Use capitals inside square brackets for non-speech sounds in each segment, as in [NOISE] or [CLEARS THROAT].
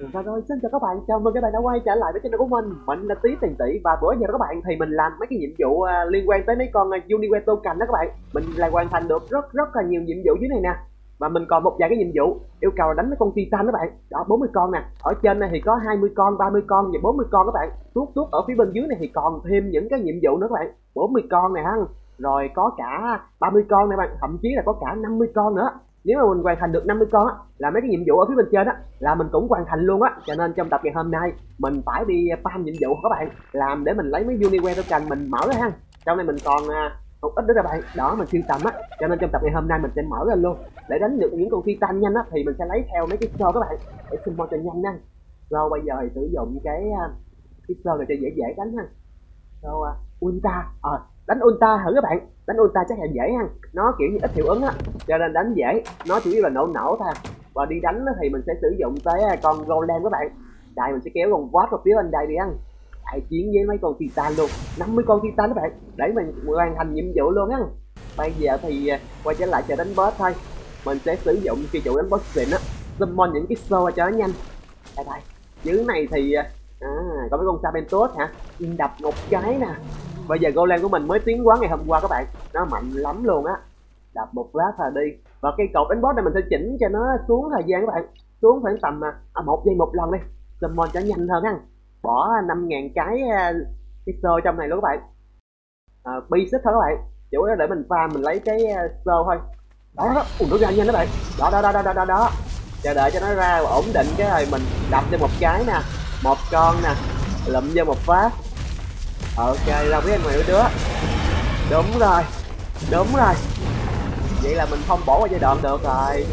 Và rồi xin chào các bạn, chào mừng các bạn đã quay trở lại với channel của mình. Mình là Tí Tiền Tỷ và bữa giờ các bạn thì mình làm mấy cái nhiệm vụ à, liên quan tới mấy con uh, Unique Token đó các bạn. Mình là hoàn thành được rất rất là nhiều nhiệm vụ dưới này nè. Và mình còn một vài cái nhiệm vụ yêu cầu là đánh mấy con Titan đó bạn. Đó 40 con nè, ở trên này thì có 20 con, 30 con và 40 con các bạn. Tuốt tuốt ở phía bên dưới này thì còn thêm những cái nhiệm vụ nữa các bạn. 40 con này ha Rồi có cả 30 con này bạn, thậm chí là có cả 50 con nữa nếu mà mình hoàn thành được 50 con á là mấy cái nhiệm vụ ở phía bên trên á là mình cũng hoàn thành luôn á. Cho nên trong tập ngày hôm nay mình phải đi farm nhiệm vụ các bạn? Làm để mình lấy mấy unique token mình mở ra ha. Trong này mình còn à, một ít nữa các bạn. Đó mình siêu tầm á. Cho nên trong tập ngày hôm nay mình sẽ mở lên luôn. Để đánh được những con titan nhanh á thì mình sẽ lấy theo mấy cái sơ các bạn. Để xin cho nhanh nha. Rồi bây giờ thì sử dụng cái à, cái sơ này cho dễ dễ đánh ha. Rồi uh, ulta à, đánh ulta thử các bạn. Đánh ulta chắc là dễ ha. Nó kiểu như ít hiệu ứng á. Cho nên đánh dễ. Nó chủ yếu là nổ nổ thôi. Và đi đánh thì mình sẽ sử dụng tới à, con golem các bạn. Đại mình sẽ kéo con vót vào phía bên đây đi ăn. Đại chiến với mấy con titan luôn. 50 con titan các bạn. Để mình hoàn thành nhiệm vụ luôn á. Bây giờ thì à, quay trở lại chờ đánh boss thôi. Mình sẽ sử dụng khi chủ đánh boss xịn á. Summon những cái xô cho nó nhanh. Đây đây. Dưới này thì à, à có mấy con sabentos hả? Đập một cái nè bây giờ golem của mình mới tiến quá ngày hôm qua các bạn. Nó mạnh lắm luôn á. Đập một lát là đi. Và cây cột đánh boss này mình sẽ chỉnh cho nó xuống thời gian các bạn. Xuống khoảng tầm à, à một giây một lần đi. Summon cho nhanh hơn ha bỏ năm ngàn cái à, cái sơ trong này luôn các bạn. À, bi xích thôi các bạn. Chủ yếu để mình farm mình lấy cái à, sơ thôi. Đó đó ui nó ra nhanh các bạn. Đó đó đó đó đó đó, đó. chờ đợi cho nó ra ổn định cái rồi mình đập cho một cái nè. Một con nè. Lụm vô một phát ok ra biết anh hiểu đứa đúng rồi đúng rồi. Vậy là mình không bỏ qua giai đoạn được rồi.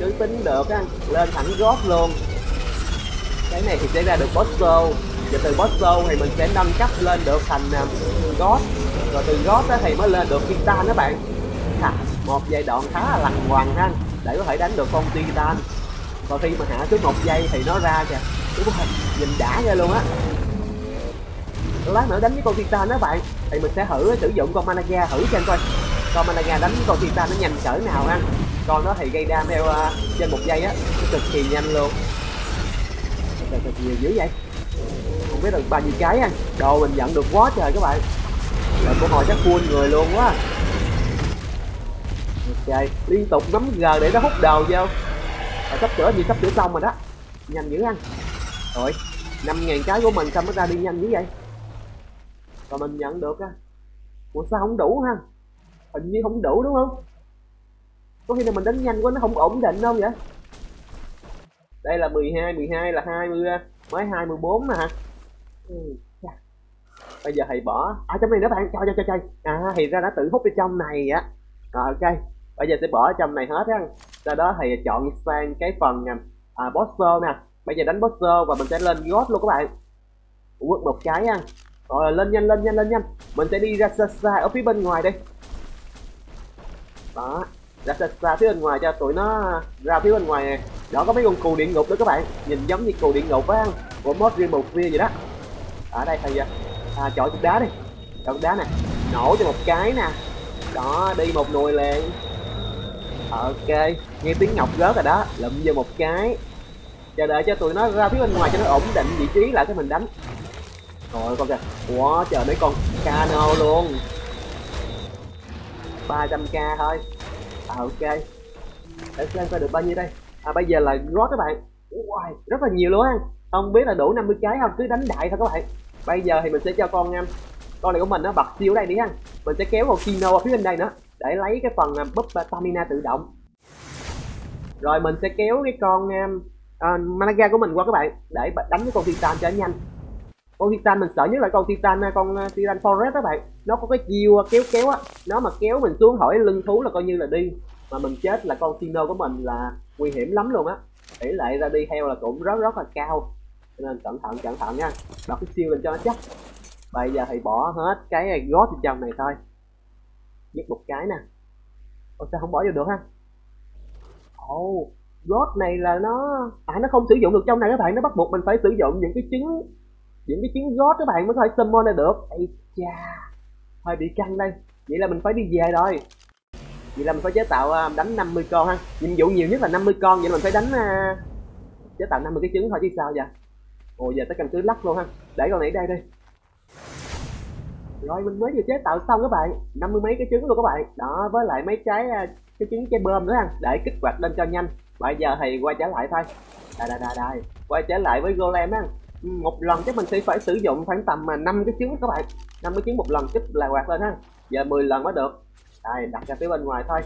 Cứ tính được á lên thẳng gót luôn. Cái này thì sẽ ra được boss show và từ boss show thì mình sẽ nâng cấp lên được thành à, uh, gót rồi từ gót á thì mới lên được titan đó bạn. À, một giai đoạn khá là lằng hoàng ha để có thể đánh được con titan. Còn khi mà hạ cứ một giây thì nó ra kìa. Đúng rồi nhìn đã ra luôn á lát nữa đánh với con titan đó bạn. Thì mình sẽ thử sử dụng con managa thử xem coi. Con managa đánh con titan nó nhanh cỡ nào ha. Con nó thì gây đam theo uh, à, trên một giây á cực kỳ nhanh luôn. Trời trời nhiều dữ vậy? Không biết được bao nhiêu cái anh đồ mình nhận được quá trời các bạn. Rồi của hồi chắc full người luôn quá. Ok liên tục nắm g để nó hút đầu vô. Rồi sắp sửa gì sắp sửa xong rồi đó. Nhanh dữ anh rồi năm ngàn cái của mình sao mới ra đi nhanh dữ vậy? Và mình nhận được á. Ủa sao không đủ ha? Hình như không đủ đúng không? Có khi nào mình đánh nhanh quá nó không ổn định không vậy? Đây là 12, 12 là 20 mới 24 mà hả? Ừ. bây giờ thầy bỏ. À trong này nữa bạn. Cho cho cho cho à thì ra đã tự hút vào trong này á. Rồi ok. Bây giờ sẽ bỏ trong này hết á. Sau đó thầy chọn sang cái phần à, à bosser nè. Bây giờ đánh bosser và mình sẽ lên god luôn các bạn. Quất một cái á rồi lên nhanh lên nhanh lên nhanh. Mình sẽ đi ra xa xa ở phía bên ngoài đây. Đó ra xa xa phía bên ngoài cho tụi nó ra phía bên ngoài này. Đó có mấy con cù điện ngục đó các bạn. Nhìn giống như cù điện ngục á của mod riêng một vậy đó. Ở đây thì à, chọn cục đá đi. Chọn đá nè. Nổ cho một cái nè. Đó đi một nồi liền. Ok nghe tiếng ngọc rớt rồi đó. Lụm vô một cái. Chờ đợi cho tụi nó ra phía bên ngoài cho nó ổn định vị trí lại cái mình đánh rồi con kìa. Quá trời mấy con cano luôn. 300k thôi. À ok. Để xem coi được bao nhiêu đây. À bây giờ là gót các bạn. Wow, rất là nhiều luôn á. Không biết là đủ 50 cái không? Cứ đánh đại thôi các bạn. Bây giờ thì mình sẽ cho con em, con này của mình nó bật siêu ở đây đi ha. Mình sẽ kéo con kino ở phía bên đây nữa để lấy cái phần um, búp uh, stamina tự động. Rồi mình sẽ kéo cái con um, à, uh, managa của mình qua các bạn để đánh cái con titan cho nhanh con titan mình sợ nhất là con titan con ờ, titan forest các bạn. Nó có cái chiêu ờ, kéo kéo á. Nó mà kéo mình xuống hỏi lưng thú là coi như là đi. Mà mình chết là con Sino của mình là nguy hiểm lắm luôn á. Tỷ lệ ra đi heo là cũng rất rất là cao. Cho nên cẩn thận cẩn thận nha. Đọc cái siêu lên cho nó chắc. Bây giờ thì bỏ hết cái gót bên trong này thôi. Giết một cái nè. Ồ, sao không bỏ vô được ha? Ồ oh, gót này là nó à nó không sử dụng được trong này các bạn. Nó bắt buộc mình phải sử dụng những cái trứng những cái trứng gót các bạn mới có thể summon ra được. Ây cha, hơi bị căng đây. Vậy là mình phải đi về rồi. Vậy là mình phải chế tạo à, đánh 50 con ha. Nhiệm vụ nhiều nhất là 50 con, vậy là mình phải đánh à, chế tạo 50 cái trứng thôi chứ sao vậy? Ồ, giờ tới căn cứ lắc luôn ha. Để con này đây đi. Rồi, mình mới vừa chế tạo xong các bạn. Năm mươi mấy cái trứng luôn các bạn. Đó, với lại mấy trái à, cái trứng trái bơm nữa ha. Để kích hoạt lên cho nhanh. Bây giờ thì quay trở lại thôi. Đây đây đây đây. Quay trở lại với golem á một lần chắc mình sẽ phải sử dụng khoảng tầm mà năm cái trứng các bạn. Năm cái trứng một lần kích là quạt lên ha. Giờ 10 lần mới được. Đây, đặt ra phía bên ngoài thôi.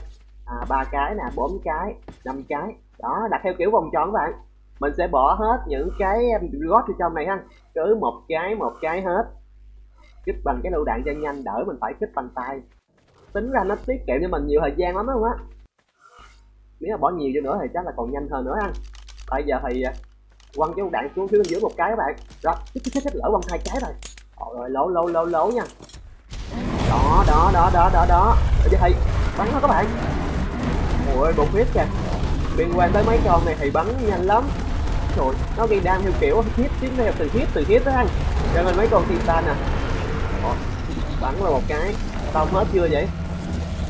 À ba cái nè, bốn cái, năm cái. Đó, đặt theo kiểu vòng tròn các bạn. Mình sẽ bỏ hết những cái gót ở trong này ha. Cứ một cái một cái hết. Kích bằng cái lựu đạn cho nhanh, đỡ mình phải kích bằng tay. Tính ra nó tiết kiệm cho mình nhiều thời gian lắm đúng không á? Nếu mà bỏ nhiều cho nữa thì chắc là còn nhanh hơn nữa ha. Bây giờ thì à, quăng cái đạn xuống phía bên dưới một cái các bạn. Rồi chết chết chết lỡ quăng hai cái rồi rồi lỗ lỗ lỗ lỗ nha. Đó đó đó đó đó đó. Bây giờ bắn nó các bạn. Ôi bột huyết kìa. Liên quan tới mấy con này thì bắn nhanh lắm. Rồi nó ghi đam theo kiểu hit tiếp theo từ hit từ hit đó anh. Cho nên mấy con titan nè à. bắn là một cái. Xong hết chưa vậy?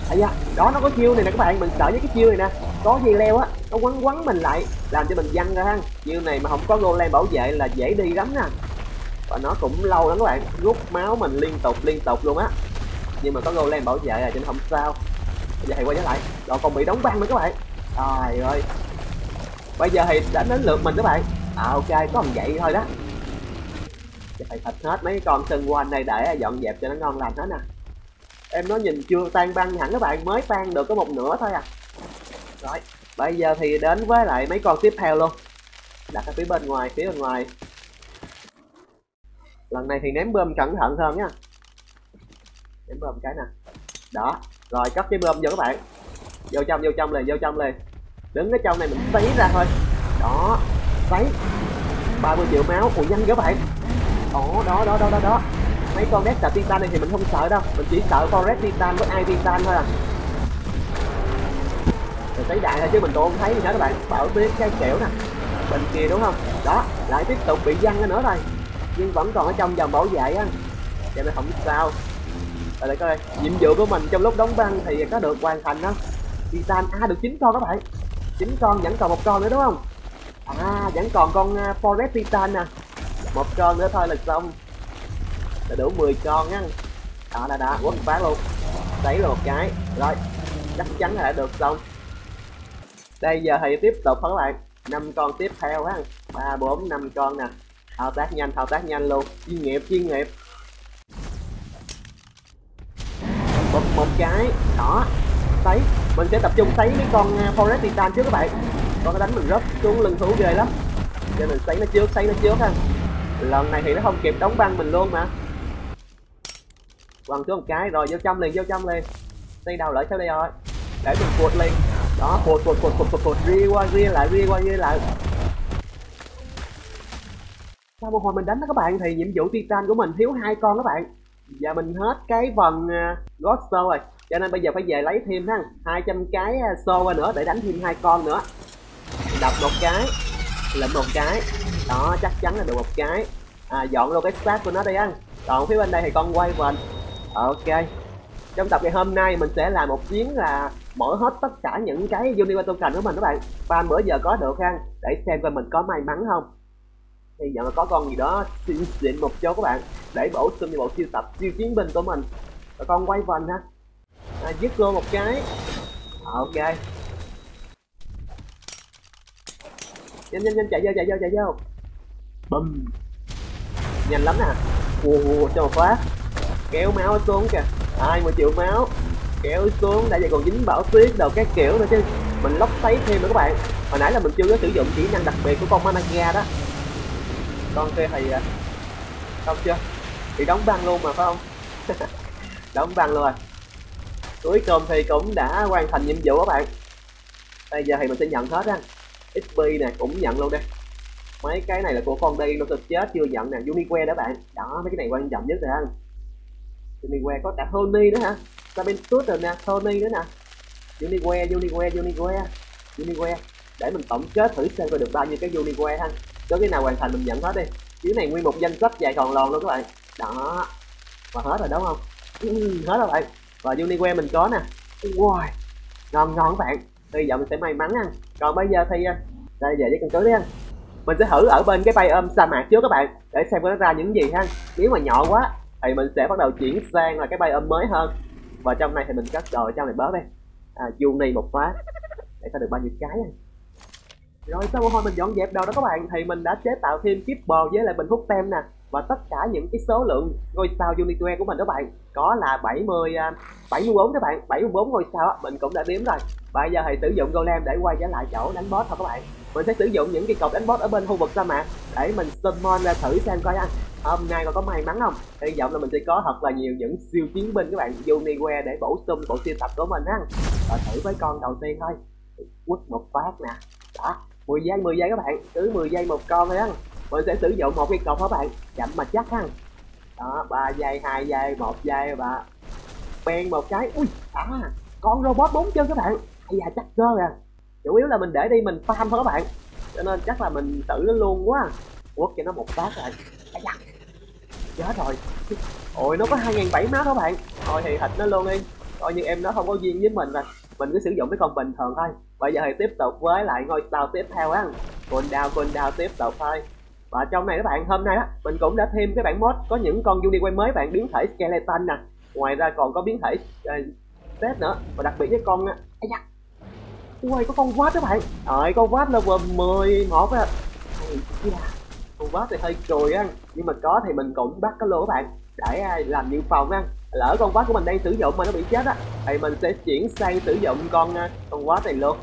Ấy da, đó nó có chiêu này nè các bạn. Mình sợ với cái chiêu này nè có dây leo á, nó quấn quấn mình lại, làm cho mình văng ra ha chiêu này mà không có golem bảo vệ là dễ đi lắm nè và nó cũng lâu lắm các bạn, rút máu mình liên tục liên tục luôn á. Nhưng mà có golem bảo vệ là cho không sao. Bây giờ thì quay trở lại rồi còn bị đóng băng nữa các bạn. Trời ơi. Bây giờ thì đã đến lượt mình các bạn. À ok, có còn vậy thôi đó. Phải thịt hết mấy con sân quanh đây để dọn dẹp cho nó ngon lành hết nè. Em nó nhìn chưa tan băng hẳn các bạn, mới tan được có một nửa thôi à rồi bây giờ thì đến với lại mấy con tiếp theo luôn. Đặt ở phía bên ngoài, phía bên ngoài. Lần này thì ném bơm cẩn thận hơn nha. Ném bơm cái nè. Đó, rồi cất cái bơm vô các bạn. Vô trong vô trong liền, vô trong liền. Đứng ở trong này mình tí ra thôi. Đó tí 30 triệu máu. Ủa, nhanh các bạn. Đó đó đó đó đó đó. Mấy con Delta Titan này thì mình không sợ đâu. Mình chỉ sợ Forest Titan với ai Titan thôi à thấy đại thôi chứ mình cũng thấy gì các bạn. Bảo tuyết cái kiểu nè bên kia đúng không? Đó lại tiếp tục bị văng nữa rồi. Nhưng vẫn còn ở trong vòng bảo vệ á. Cho nên không sao. Rồi lại coi nhiệm vụ của mình trong lúc đóng băng thì có được hoàn thành đó titan a được chín con các bạn. Chín con vẫn còn một con nữa đúng không? À vẫn còn con uh, forest titan nè. Một con nữa thôi là xong. Là đủ 10 con á. Đó đã đã quất phá luôn. Đấy là một cái. Rồi chắc chắn là đã được xong đây, giờ thì tiếp tục phấn lại. Năm con tiếp theo á. Ba, bốn, năm con nè. Thao tác nhanh, thao tác nhanh luôn. Chuyên nghiệp chuyên nghiệp. Một một cái, đó. Sấy mình sẽ tập trung sấy mấy con à, forest titan trước các bạn. Con nó đánh mình rớt xuống lưng thú ghê lắm. Cho mình sấy nó trước, sấy nó trước ha. Lần này thì nó không kịp đóng băng mình luôn mà. Quăng xuống một cái, rồi vô trong liền, vô trong liền. Đây đầu lỡ sao đây rồi. Để mình cuột liền đó cột cột cột cột cột cột. Ri qua ri lại ri qua ri lại. Sau một hồi mình đánh đó các bạn thì nhiệm vụ titan của mình thiếu hai con các bạn. Và mình hết cái phần à, gót xô rồi. Cho nên bây giờ phải về lấy thêm ha. 200 cái à, xô qua nữa để đánh thêm hai con nữa. Đập một cái lượm một cái. Đó chắc chắn là được một cái. À, dọn luôn cái xác của nó đây anh còn phía bên đây thì con quay mình ok. Trong tập ngày hôm nay mình sẽ làm một chuyến là mở hết tất cả những cái universe token của mình các bạn. Và bữa giờ có được ha. Để xem coi mình có may mắn không. Thì giờ là có con gì đó xịn xịn một chỗ các bạn. Để bổ sung cho bộ siêu tập siêu chiến binh của mình. Và con quay vần ha. À, giết luôn một cái. À, ok. Nhanh nhanh nhanh chạy vô chạy vô chạy vô. Bùm. Nhanh lắm nè. Ồ cho một phát. Kéo máu xuống kìa. Hai mươi triệu máu kéo xuống đã vậy còn dính bảo tuyết đầu các kiểu nữa chứ. Mình lóc thấy thêm nữa các bạn. Hồi nãy là mình chưa có sử dụng kỹ năng đặc biệt của con managa đó. Con kia thì không xong chưa? Bị đóng băng luôn mà, phải không? [LAUGHS] Đóng băng luôn rồi. Cuối cùng thì cũng đã hoàn thành nhiệm vụ các bạn. Bây giờ thì mình sẽ nhận hết á. Xp nè, cũng nhận luôn đây mấy cái này là của con đây nó thực chết, chưa nhận nè. Unique đó bạn. Đó, mấy cái này quan trọng nhất rồi anh unique có cả honey nữa hả? Ra bên tốt rồi nè Tony nữa nè. Unique unique unique unique để mình tổng kết thử xem coi được bao nhiêu cái unique ha. Có cái nào hoàn thành mình nhận hết đi. Chứ này nguyên một danh sách dài còn lòn luôn các bạn. Đó. Và hết rồi đúng không? Ừ, hết rồi bạn. Và unique mình có nè. Wow ngon ngon các bạn. Bây giờ mình sẽ may mắn ăn còn bây giờ thì à, đây về với căn cứ đi anh mình sẽ thử ở bên cái bay ôm sa mạc trước các bạn để xem có nó ra những gì ha. Nếu mà nhỏ quá thì mình sẽ bắt đầu chuyển sang là cái bay ôm mới hơn và trong này thì mình cắt đồ trong này bớt đi à này một phát để có được bao nhiêu cái này. rồi sau một hồi mình dọn dẹp đồ đó các bạn? Thì mình đã chế tạo thêm kiếp bò với lại bình hút tem nè và tất cả những cái số lượng ngôi sao Unitware của mình đó bạn, có là 70 74 các bạn 74 ngôi sao mình cũng đã đếm rồi. Bây giờ thì sử dụng golem để quay trở lại chỗ đánh boss thôi các bạn. Mình sẽ sử dụng những cái cột đánh boss ở bên khu vực sa mạc để mình summon ra thử xem coi anh hôm nay còn có may mắn không? Hy vọng là mình sẽ có thật là nhiều những siêu chiến binh các bạn Unique để bổ sung bộ siêu tập của mình á và thử với con đầu tiên thôi. Quất một phát nè. Đó 10 giây 10 giây các bạn, cứ 10 giây một con thôi á mình sẽ sử dụng một cái cột các bạn. Chậm mà chắc ha. Đó ba giây hai giây một giây và ben một cái. Ui à con robot bốn chân các bạn. Bây da chắc cơ à chủ yếu là mình để đi mình farm thôi các bạn. Cho nên chắc là mình tự nó luôn quá. Quất cho nó một phát rồi. À, da. Chết rồi. Ôi nó có hai ngàn bảy máu các bạn. Thôi thì thịt nó luôn đi. Coi như em nó không có duyên với mình rồi mình cứ sử dụng cái con bình thường thôi. Bây giờ thì tiếp tục với lại ngôi sao tiếp theo á. Cồn đào cồn đào tiếp tục thôi và trong này các bạn hôm nay á mình cũng đã thêm cái bản mod có những con unicorn mới bạn biến thể skeleton nè. Ngoài ra còn có biến thể uh, nữa. Và đặc biệt cái con ờ, á da. Ui có con quát các bạn. Ơi con quát level 11 á. Con quát thì hơi cười á. Nhưng mà có thì mình cũng bắt cái lô các bạn để ai làm dự phòng á. Lỡ con quát của mình đang sử dụng mà nó bị chết á thì mình sẽ chuyển sang sử dụng con con quát này luôn.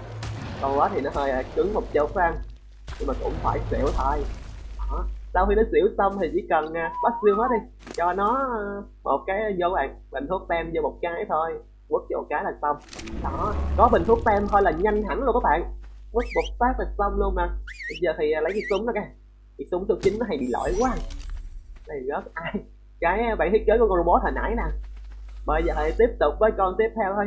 Con quát thì nó hơi cứng một chút phan nhưng mà cũng phải xỉu thôi sau khi nó xỉu xong thì chỉ cần à, bắt siêu hết đi. Cho nó ờ, một cái vô bạn, bình thuốc tem vô một cái thôi. Quất vô cái là xong. Đó, có bình thuốc tem thôi là nhanh hẳn luôn các bạn. Quất một phát là xong luôn mà. Bây giờ thì à, lấy cái súng đó kìa. Cái súng số chín nó hay bị lỗi quá. Này rớt ai à, cái bản thiết kế của con robot hồi nãy nè. Bây giờ thì tiếp tục với con tiếp theo thôi.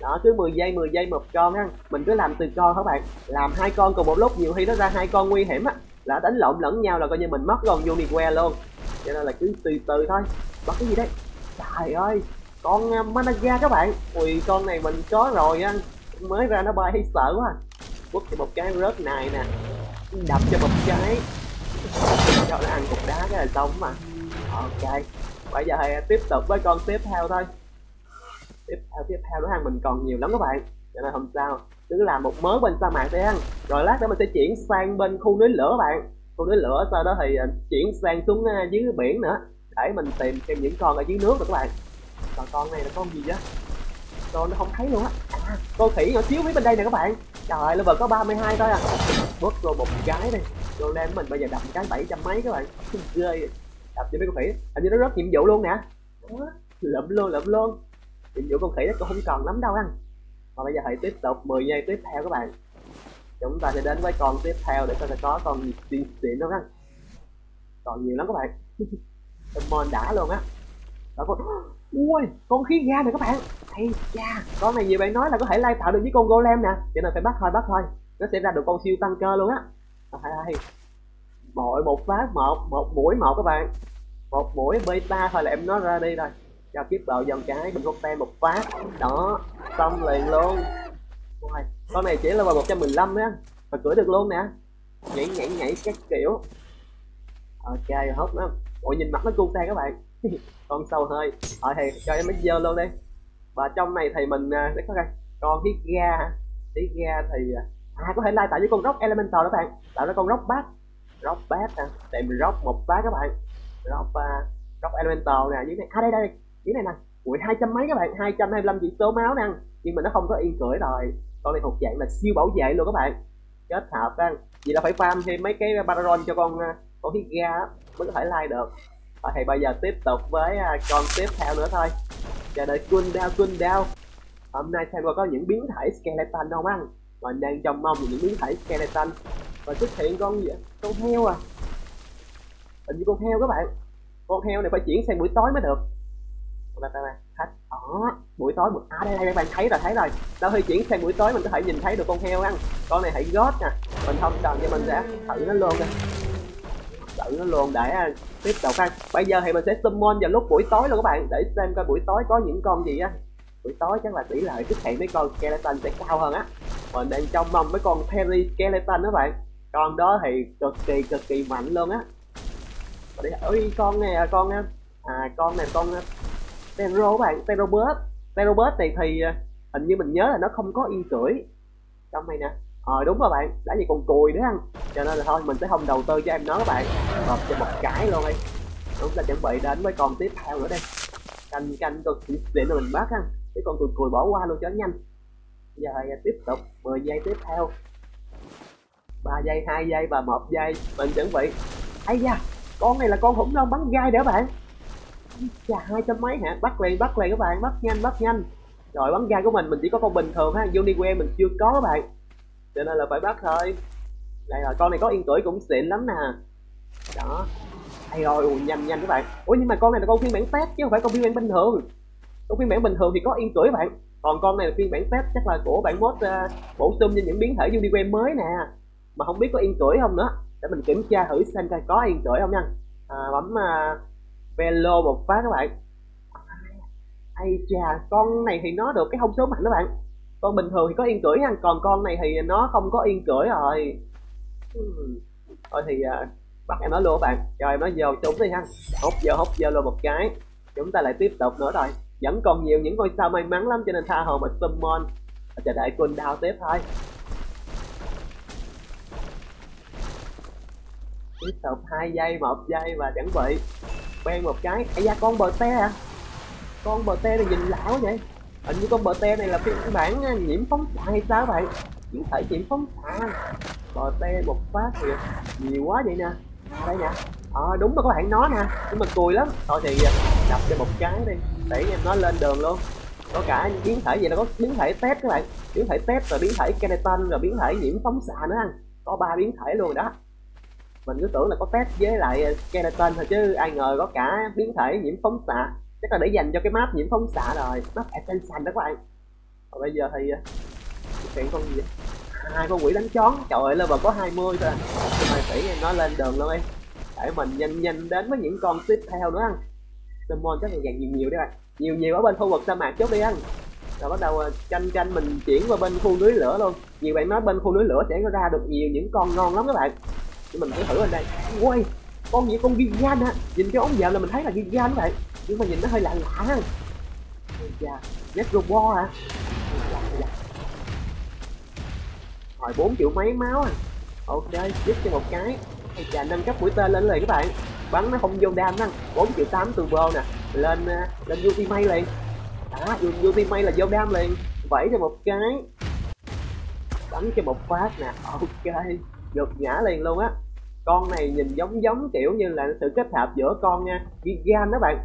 Đó, cứ 10 giây 10 giây một con á mình cứ làm từ con các bạn? Làm hai con cùng một lúc, nhiều khi nó ra hai con nguy hiểm á là đánh lộn lẫn nhau là coi như mình mất gần unique luôn. Cho nên là cứ từ từ thôi. Bắt cái gì đấy? Trời ơi con à, uh, managa các bạn. Ui con này mình có rồi á. Mới ra nó bay sợ quá à. quất cho một cái rớt này nè. Đập cho một cái. Cho nó ăn cục đá cái là xong mà. Ok. Bây giờ thì tiếp tục với con tiếp theo thôi. Tiếp theo tiếp theo nữa hàng mình còn nhiều lắm các bạn. Cho nên không sao cứ làm một mớ bên sa mạc đi ăn rồi lát nữa mình sẽ chuyển sang bên khu núi lửa bạn. Khu núi lửa sau đó thì ờ, chuyển sang xuống ờ, dưới biển nữa. Để mình tìm thêm những con ở dưới nước rồi các bạn. Còn con này là con gì vậy? con nó không thấy luôn á. À, con khỉ nhỏ xíu phía bên đây nè các bạn. Trời level có 32 thôi à. Bớt rồi một cái đi. Đồ đem mình bây giờ đập cái bảy trăm mấy các bạn. [LAUGHS] Ghê đập cho mấy con khỉ. Hình như nó rất nhiệm vụ luôn nè. Lụm luôn lụm luôn. Nhiệm vụ con khỉ nó cũng không còn lắm đâu anh và bây giờ hãy tiếp tục 10 giây tiếp theo các bạn. Chúng ta sẽ đến với con tiếp theo để coi có con gì xịn xịn không? Ăn còn nhiều lắm các bạn. [LAUGHS] Mon đã luôn á. Đó con ui, con khí ga này các bạn. Hay cha con này nhiều bạn nói là có thể lai tạo được với con golem nè. Cho nên phải bắt thôi bắt thôi. Nó sẽ ra được con siêu tăng cơ luôn á. Hay hay mỗi một phát, một một mũi một các bạn. Một mũi beta thôi là em nó ra đi rồi cho kiếp vào dòng cái mình hút tem một phát. Đó xong liền luôn. Ôi, con này chỉ là vào 115 á. Mà cưỡi được luôn nè. Nhảy nhảy nhảy các kiểu. Ok hốt lắm. Ủa nhìn mặt nó cu ta các bạn. [LAUGHS] Con sâu hơi. Ở thì cho em mới dơ luôn đi. Và trong này thì mình à, để sẽ có đây con hít ga hít ga thì à, à có thể lai tạo với con rock elemental đó bạn. Tạo ra con rock bát rock bát nè tìm rock một bát các bạn. Rock uh, rock elemental nè. Dưới này à đây đây dưới này nè ui hai trăm mấy các bạn, hai trăm hai mươi lăm chỉ số máu nè. Nhưng mà nó không có yên cưỡi rồi. Con này thuộc dạng là siêu bảo vệ luôn các bạn. Kết hợp đó vậy là phải farm thêm mấy cái baron cho con ờ, con hít ga mới có thể like được. Và thì bây giờ tiếp tục với à, con tiếp theo nữa thôi. Chờ đợi cool down cool down hôm nay xem coi có những biến thể skeleton không ăn mình đang trông mong những biến thể skeleton. Và xuất hiện con gì con heo à. Hình như con heo các bạn. Con heo này phải chuyển sang buổi tối mới được đây bạn khách ở buổi tối một à đây đây các bạn thấy rồi thấy rồi. Đâu khi chuyển sang buổi tối mình có thể nhìn thấy được con heo ăn con này hãy gót nè mình không cần cho mình sẽ thử nó luôn nè thử nó luôn để à, tiếp tục ăn bây giờ thì mình sẽ summon vào lúc buổi tối luôn các bạn, để xem coi buổi tối có những con gì á. Buổi tối chắc là tỷ lệ xuất hiện mấy con skeleton sẽ cao hơn á. Mình đang trông mong mấy con Terry skeleton đó bạn. Con đó thì cực kỳ cực kỳ mạnh luôn á. Ôi, à, à, con này con à con này, con Tero các bạn Terobot Terobot này thì à, hình như mình nhớ là nó không có y cưỡi trong này nè. Ờ đúng rồi bạn, đã gì còn cùi nữa ăn cho nên là thôi, mình sẽ không đầu tư cho em nó các bạn. Hợp cho một cái luôn đi. Chúng ta chuẩn bị đến với con tiếp theo nữa đây. Canh canh tôi để mình bắt ăn cái con cùi cùi bỏ qua luôn cho nhanh. Giờ tiếp tục 10 giây tiếp theo. 3 giây 2 giây và một giây. Mình chuẩn bị. Ấy da, con này là con khủng long bắn gai để bạn chà hai trăm mấy hả? Bắt liền bắt liền các bạn bắt nhanh bắt nhanh. Rồi bắn gai của mình mình chỉ có con bình thường ha. Unique mình chưa có các bạn. Cho nên là phải bắt thôi. Đây rồi con này có yên tuổi cũng xịn lắm nè. Đó. Hay rồi ui, nhanh nhanh các bạn. Ủa nhưng mà con này là con phiên bản test chứ không phải con phiên bản bình thường. Con phiên bản bình thường thì có yên tuổi các bạn. Còn con này là phiên bản test chắc là của bản mod uh, ờ, bổ sung cho những biến thể unique mới nè. Mà không biết có yên tuổi không nữa. Để mình kiểm tra thử xem coi có yên tuổi không nha. À, bấm uh, velo một phát các bạn. Ai chà con này thì nó được cái thông số mạnh các bạn. Con bình thường thì có yên cưỡi nha còn con này thì nó không có yên cưỡi rồi. Hmm. thôi thì uh, bắt em nó luôn các bạn cho em nó vô chúng đi ha. Hút vô hút vô luôn một cái chúng ta lại tiếp tục nữa rồi. Vẫn còn nhiều những ngôi sao may mắn lắm cho nên tha hồ mà summon. Và chờ đợi cooldown tiếp thôi. Tiếp tục hai giây một giây và chuẩn bị. Quen một cái. Ấy da con bờ te à? Con bờ te này nhìn lạ quá vậy. Hình như con bờ te này là phiên bản à, nhiễm phóng xạ hay sao vậy? biến thể nhiễm phóng xạ. Bờ te một phát thì nhiều quá vậy nè. Đây nè. Ờ à, đúng rồi các bạn nó nè. Nhưng mà cùi lắm. Thôi thì à, đập cho một cái đi. Để em nó lên đường luôn. Có cả biến thể gì là có biến thể test các bạn. Biến thể test rồi biến thể skeleton rồi biến thể nhiễm phóng xạ nữa. Anh có ba biến thể luôn đó mình cứ tưởng là có test với lại ờ, skeleton thôi chứ ai ngờ có cả biến thể nhiễm phóng xạ. Chắc là để dành cho cái map nhiễm phóng xạ rồi. Map attention đó các bạn và bây giờ thì ờ, chuyện con gì? Vậy hai con quỷ đánh chón. Trời ơi, level có 20 thôi mà phải nghe nó lên đường luôn đi để mình nhanh nhanh đến với những con tiếp theo nữa anh summon chắc là dàn nhiều nhiều đấy bạn. Nhiều nhiều ở bên khu vực sa mạc chốt đi anh rồi bắt đầu ờ, tranh tranh mình chuyển qua bên khu núi lửa luôn. Nhiều bạn nói bên khu núi lửa sẽ ra được nhiều những con ngon lắm các bạn thì mình thử thử lên đây. Quay con gì, con gigan á nhìn cái ống dạo là mình thấy là gigan vậy. Nhưng mà nhìn nó hơi lạ lạ. Ha dạ net robot hả? Rồi, bốn triệu mấy máu à. Ok giúp cho một cái. Hay chà nâng cấp mũi tên lên liền các bạn. Bắn nó không vô đam năng bốn triệu tám turbo nè. Lên ờ, lên UT may liền. Đó UT may là vô đam liền. Vẫy cho một cái. Bắn cho một phát nè. Ok giật ngã liền luôn á. Con này nhìn giống giống kiểu như là sự kết hợp giữa con nha, Gigan đó bạn.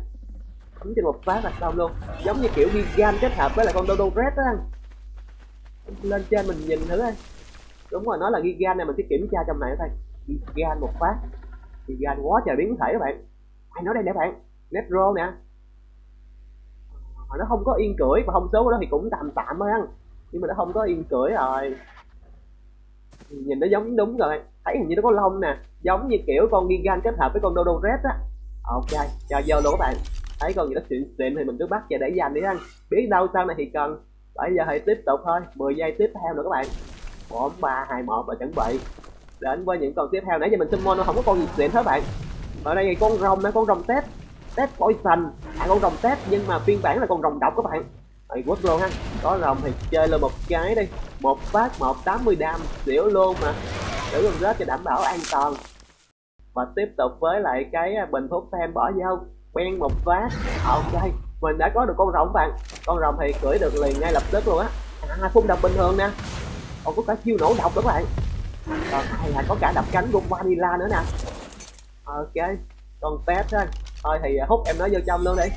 Bấm trên một phát là xong luôn. Giống như kiểu Gigan kết hợp với lại con Dodo Red đó. Anh lên trên mình nhìn thử coi. Đúng rồi, nó là Gigan này mình sẽ kiểm tra trong này thôi. Gigan một phát. Gigan quá trời biến thể các bạn. Ai nói đây nè bạn? Netro nè. Nó không có yên cưỡi và thông số của nó thì cũng tạm tạm thôi anh nhưng mà nó không có yên cưỡi rồi nhìn nó giống đúng rồi. Thấy hình như nó có lông nè, giống như kiểu con Gigan kết hợp với con Dodo Red á. Ok, cho vô luôn các bạn. Thấy con gì nó xịn xịn thì mình cứ bắt về để dành đi anh. Biết đâu sau này thì cần. Bây giờ thì tiếp tục thôi. 10 giây tiếp theo nữa các bạn. Bốn, ba, hai, một và chuẩn bị. Đến với những con tiếp theo. Nãy giờ mình summon nó không có con gì xịn hết bạn. Ở đây thì con rồng nè, con rồng test. Test poison. À con rồng test nhưng mà phiên bản là con rồng độc các bạn. Đấy, quất luôn ha. Có rồng thì chơi lên một cái đi. Một phát một tám mươi đam xỉu luôn mà. Giữ con rết cho đảm bảo an toàn. Và tiếp tục với lại cái à, bình thuốc thêm bỏ vô quen một phát ok mình đã có được con rồng bạn. Con rồng thì cưỡi được liền ngay lập tức luôn á. À phun độc bình thường nè. Còn có cả chiêu nổ độc các bạn. Còn hay là có cả đập cánh của vanilla nữa nè. Ok con test thôi thôi thì à, hút em nó vô trong luôn đi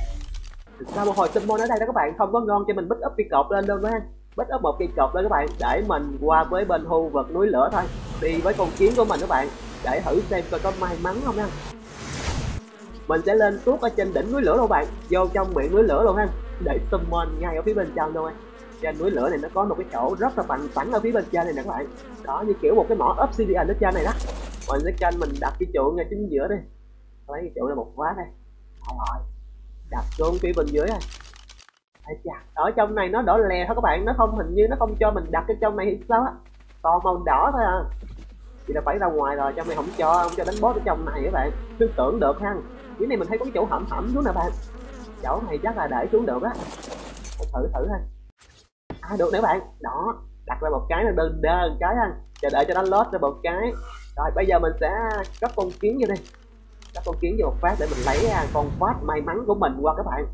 sau một hồi summon ở đây đó các bạn, không có ngon cho mình bích up cây cột lên đâu ha. Bích up một cây cột lên các bạn, để mình qua với bên khu vực núi lửa thôi. Đi với con kiến của mình các bạn, để thử xem coi có may mắn không ha. Mình sẽ lên tuốt ở trên đỉnh núi lửa luôn bạn, vô trong miệng núi lửa luôn ha. Để summon ngay ở phía bên trong thôi. Trên núi lửa này nó có một cái chỗ rất là bằng phẳng ở phía bên trên này nè các bạn. Đó, như kiểu một cái mỏ obsidian ở trên này đó. Mình sẽ trên mình đặt cái trụ ngay chính giữa đi. Lấy cái trụ là một quá đây. Rồi đặt xuống phía bên dưới này ở trong này nó đỏ lè thôi các bạn, nó không hình như nó không cho mình đặt cái trong này thì sao á. Toàn màu đỏ thôi à. Thì là phải ra ngoài rồi, trong này không cho không cho đánh boss ở trong này các bạn. Cứ tưởng được ha. Dưới này mình thấy có cái chỗ hẩm hẩm xuống nè bạn. Chỗ này chắc là để xuống được á. Thử thử ha. À được nè bạn. Đó, đặt ra một cái là đơn đơn cái ha. Chờ đợi cho nó lót ra một cái. Rồi, bây giờ mình sẽ cấp con kiến vô đây các con kiến vô một phát để mình lấy à, con phát may mắn của mình qua các bạn.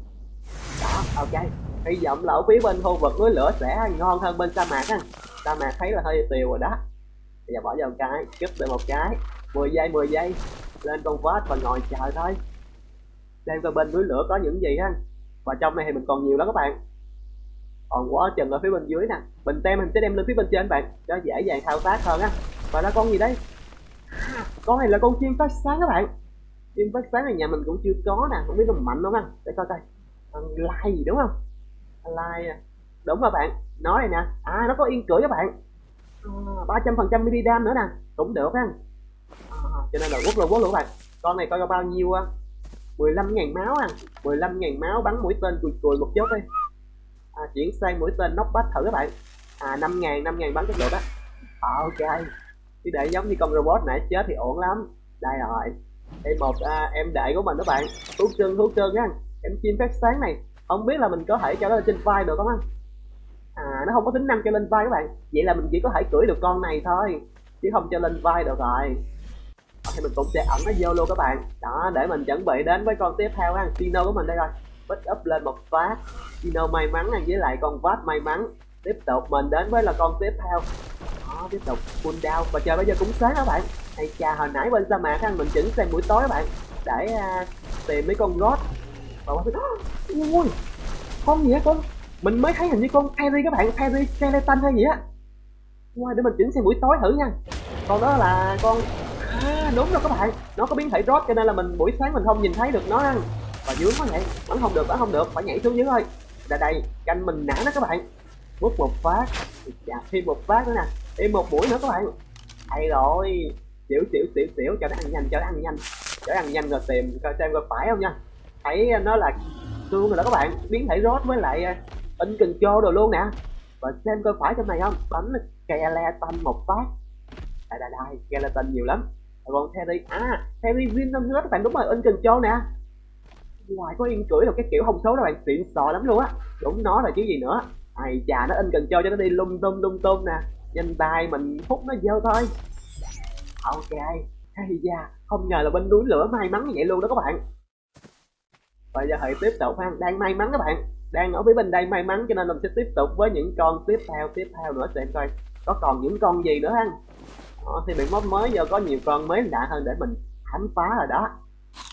Đó ok. Hy vọng là ở phía bên khu vực núi lửa sẽ ngon hơn bên sa mạc á sa mạc thấy là hơi tiều rồi đó. Bây giờ bỏ vào một cái kích được một cái. 10 giây 10 giây. Lên con phát và ngồi chờ thôi. Xem coi bên núi lửa có những gì ha? Và trong này thì mình còn nhiều lắm các bạn. Còn quá chừng ở phía bên dưới nè. Mình tem mình sẽ đem lên phía bên trên bạn cho dễ dàng thao tác hơn á. Và nó con gì đấy? À, con này là con chim phát sáng các bạn chim phát sáng này nhà mình cũng chưa có nè không biết nó mạnh không anh? Để coi coi. Thằng like gì đúng không? Like à. đúng rồi bạn nó này nè. À nó có yên cửa các bạn. À, ba trăm phần trăm milidam nữa nè. Cũng được anh à, cho nên là quốc lộ quốc lộ các bạn. Con này coi có bao nhiêu á? 15.000 máu à. 15.000 máu bắn mũi tên cùi cùi một chút đi à, chuyển sang mũi tên nóc bách thử các bạn. À 5.000 5.000 bắn chắc được á. À, ok. Chứ để giống như con robot nãy chết thì ổn lắm. Đây rồi đây một à, em đại của mình đó bạn. Thú chân thú chân á em chim phát sáng này. Không biết là mình có thể cho nó lên trên vai được không anh à nó không có tính năng cho lên vai các bạn. Vậy là mình chỉ có thể cưỡi được con này thôi chứ không cho lên vai được rồi. Ờ, thì mình cũng sẽ ẩn nó vô luôn các bạn. Đó để mình chuẩn bị đến với con tiếp theo ha. Sino của mình đây rồi. Pick up lên một phát. Sino may mắn này với lại con vát may mắn tiếp tục mình đến với là con tiếp theo. Đó tiếp tục full down. Và trời bây giờ cũng sáng các bạn. Hay chà hồi nãy bên sa mạc anh mình chỉnh sang buổi tối các bạn. Để uh, tìm mấy con gót. Và qua [GASPS] ui con gì á con? Mình mới thấy hình như con Perry các bạn Perry skeleton hay gì á. Qua để mình chỉnh sang buổi tối thử nha. Con đó là con à đúng rồi các bạn. Nó có biến thể rod cho nên là mình buổi sáng mình không nhìn thấy được nó. Ăn và dưới quá vậy. Vẫn không được vẫn không được. Phải nhảy xuống dưới thôi. Ra đây canh mình nã nó các bạn bút một phát. Dạ, thêm một phát nữa nè. Thêm một buổi nữa các bạn. Hay rồi. Xỉu xỉu xỉu xỉu. Cho nó ăn nhanh cho nó ăn nhanh. Cho nó ăn nhanh rồi tìm coi xem coi phải không nha. Thấy à, nó là xương rồi đó các bạn. Biến thể rốt với lại à, in cần chô đồ luôn nè. Và xem coi phải trong này không. Bấm skeleton một phát. Đây đây đây. Skeleton nhiều lắm. Còn Terry à Terry năm hết các bạn. Đúng rồi in cần chô nè. Ngoài có yên cưỡi là cái kiểu hông số đó bạn. Xịn sò lắm luôn á. Đúng nó là chứ gì nữa ai chà nó in cần cho cho nó đi lung tung lung tung nè. Nhanh tay mình hút nó vô thôi. Ok hay da không ngờ là bên núi lửa may mắn như vậy luôn đó các bạn. Và giờ hãy tiếp tục ha đang may mắn các bạn. Đang ở phía bên đây may mắn cho nên mình sẽ tiếp tục với những con tiếp theo tiếp theo nữa xem coi có còn những con gì nữa ha. Đó, thì bị móc mới giờ có nhiều con mới lạ hơn để mình khám phá rồi đó.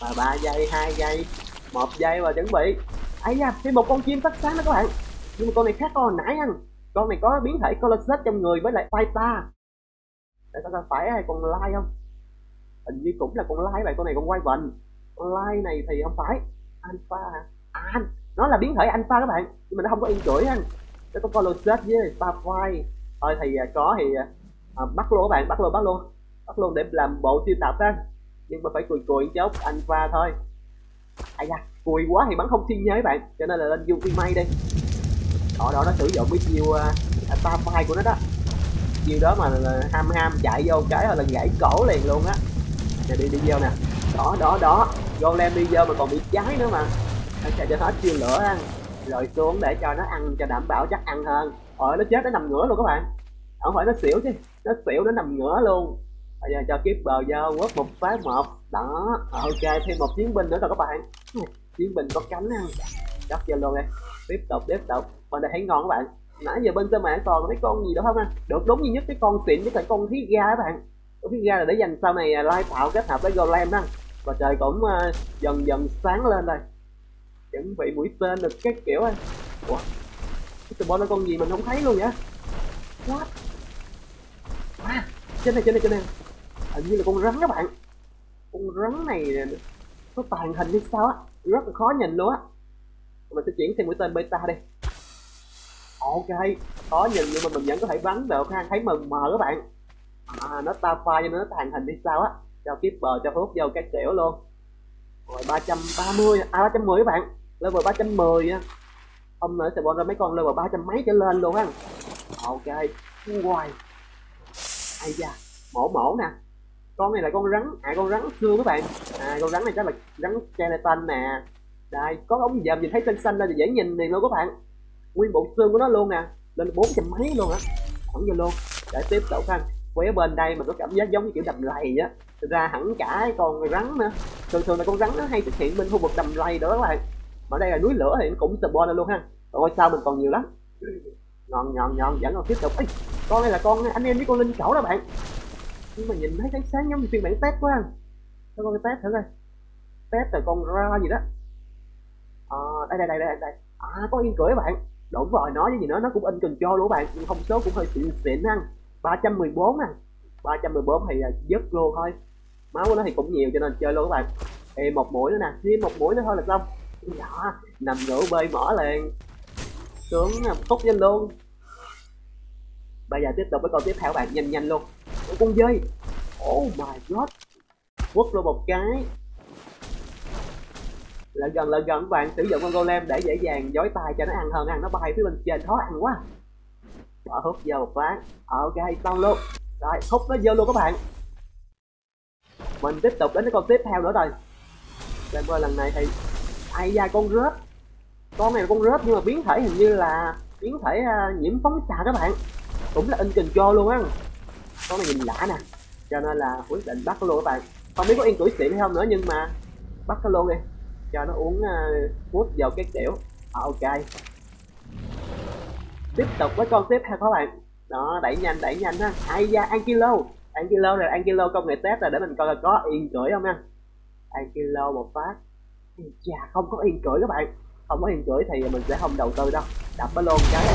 Và ba giây hai giây một giây và chuẩn bị. Ấy da thêm một con chim phát sáng đó các bạn nhưng mà con này khác con hồi nãy anh. Con này có biến thể colossus trong người với lại Pyta để coi phải hay con lai không? Hình như cũng là con lai vậy con này con quay vần con lai này thì không phải. Alpha à nó là biến thể alpha các bạn. Nhưng mà nó không có yên chuỗi anh. Nó có colossus với Starfire thôi thì à, có thì à, à bắt luôn các bạn bắt luôn bắt luôn bắt luôn để làm bộ siêu tập á. Nhưng mà phải cùi cùi chốc alpha thôi. Ai da cùi quá thì bắn không thiên nhớ các bạn. Cho nên là lên ultimate đi đó đó nó sử dụng cái chiêu à, à, uh, Starfire của nó đó. Chiêu đó mà ham ham chạy vô cái là gãy cổ liền luôn á. Nè đi đi vô nè. Đó đó đó. Golem đi vô mà còn bị cháy nữa mà. Sẽ cho hết chiêu lửa ăn rồi xuống để cho nó ăn cho đảm bảo chắc ăn hơn. Rồi nó chết nó nằm ngửa luôn các bạn. Không phải nó xỉu chứ. Nó xỉu nó nằm ngửa luôn. Bây giờ cho kiếp bờ vô quất một phát một. Đó ok thêm một chiến binh nữa rồi các bạn. Chiến binh có cánh ăn chắc vô luôn đây tiếp tục tiếp tục mình đã thấy ngon các bạn. Nãy giờ bên trên mạng còn mấy con gì đó không anh được đúng duy nhất cái con xịn với cả con khí ga các bạn. Con khí ga là để dành sau này à, lai tạo kết hợp với golem đó và trời cũng uh, dần dần sáng lên rồi chuẩn bị mũi tên được các kiểu anh ủa? Cái tụi nó con gì mình không thấy luôn vậy? What? À, trên này trên này trên này. Hình như là con rắn các bạn. Con rắn này nó tàn hình như sao á? Rất là khó nhìn luôn á mình sẽ chuyển sang mũi tên beta đi. Ok khó nhìn nhưng mà mình vẫn có thể bắn được. Ha thấy mờ mờ các bạn. À nó ta pha cho nó tàn hình đi sao á. Cho bờ cho hút vô cái kiểu luôn. Rồi 330 à 310 các bạn. Level 310 á. Hôm nữa sẽ bỏ ra mấy con level 300 mấy trở lên luôn á. Ok hoài. Ai da, mổ mổ nè. Con này là con rắn à con rắn xương các bạn. À con rắn này chắc là rắn skeleton nè đây có ống dầm nhìn thấy xanh xanh lên thì dễ nhìn liền luôn các bạn. Nguyên bộ xương của nó luôn nè lên bốn trăm mấy luôn á. Thẳng vô luôn. Để tiếp tục ha. Quay bên đây mình có cảm giác giống như kiểu đầm lầy á. Thực ra hẳn cả con rắn nữa thường thường là con rắn nó hay xuất hiện bên khu vực đầm lầy đó các bạn. Ở đây là núi lửa thì nó cũng spawn luôn ha. Rồi sau mình còn nhiều lắm. Nhọn nhọn nhọn vẫn còn tiếp tục. Ê, con này là con anh em với con linh cẩu đó bạn. Nhưng mà nhìn thấy sáng sáng giống như phiên bản test quá cho con test thử coi? Test là con ra gì đó à, đây đây đây đây đây. À có yên cưỡi bạn. Đúng rồi nói với gì nữa nó cũng in cần cho luôn bạn. Nhưng thông số cũng hơi xịn xịn ăn 314 nè. 314 thì à, dứt luôn thôi. Máu của nó thì cũng nhiều cho nên chơi luôn các bạn. Thì một mũi nữa nè. Thêm một mũi nữa thôi là xong. Đó nằm ngửa bơi mỏ liền. Xuống phút nhanh luôn. Bây giờ tiếp tục với con tiếp theo bạn. Nhanh nhanh luôn. Con dơi. Oh my god. Quất luôn một cái lại gần lại gần các bạn. Sử dụng con golem để dễ dàng dối tay cho nó ăn hơn. Ăn nó bay phía bên trên khó ăn quá. Bỏ hút vô một phát ok xong luôn. Rồi hút nó vô luôn các bạn. Mình tiếp tục đến cái con tiếp theo nữa rồi. Xem bơi lần này thì ai da con rớt con này là con rớt nhưng mà biến thể hình như là biến thể uh, nhiễm phóng xạ các bạn. Cũng là in cho luôn á. Con này nhìn lạ nè. Cho nên là quyết định bắt luôn các bạn. Không biết có yên tuổi xịn hay không nữa nhưng mà bắt nó luôn đi cho nó uống à, uh, hút vào cái kiểu à, ok. Tiếp tục với con tiếp theo các bạn. Đó đẩy nhanh đẩy nhanh ha. Ai da ankilo ankilo rồi ankilo công nghệ test là để mình coi là có yên cưỡi không nha. Ankilo một phát. Chà không có yên cưỡi các bạn. Không có yên cưỡi thì mình sẽ không đầu tư đâu. Đập nó luôn cái.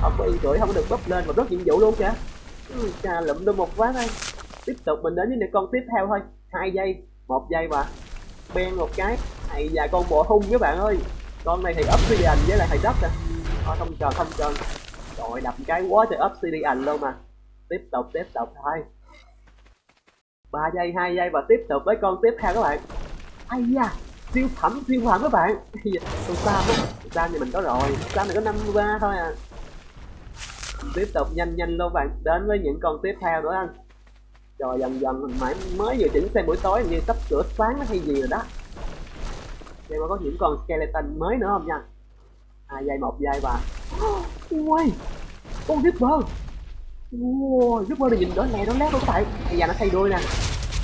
Không có yên cưỡi không có được búp lên mà rất nhiệm vụ luôn kìa. Ừ, chà lụm được một phát thôi tiếp tục mình đến với con tiếp theo thôi. Hai giây một giây mà ben một cái. Thầy và con bộ hung với bạn ơi. Con này thì obsidian với lại thầy đất nè. Thôi, không chờ không chờ rồi đập cái quá trời obsidian luôn mà. Tiếp tục tiếp tục, thôi. Ba giây, hai giây và tiếp tục với con tiếp theo các bạn. Ai da, siêu phẩm siêu phẩm các bạn. [LAUGHS] Dạ, con sam á. Sam thì mình có rồi. Sam này có năm ba thôi à. Tiếp tục, nhanh nhanh luôn bạn. Đến với những con tiếp theo nữa anh rồi dần dần mình mãi mới vừa chỉnh xem buổi tối như sắp sửa sáng hay gì rồi đó. Xem có những con skeleton mới nữa không nha? À dây một dây và ui con ripper wow ripper này nhìn đó lè nó lét luôn các bạn bây giờ nó thay đuôi nè.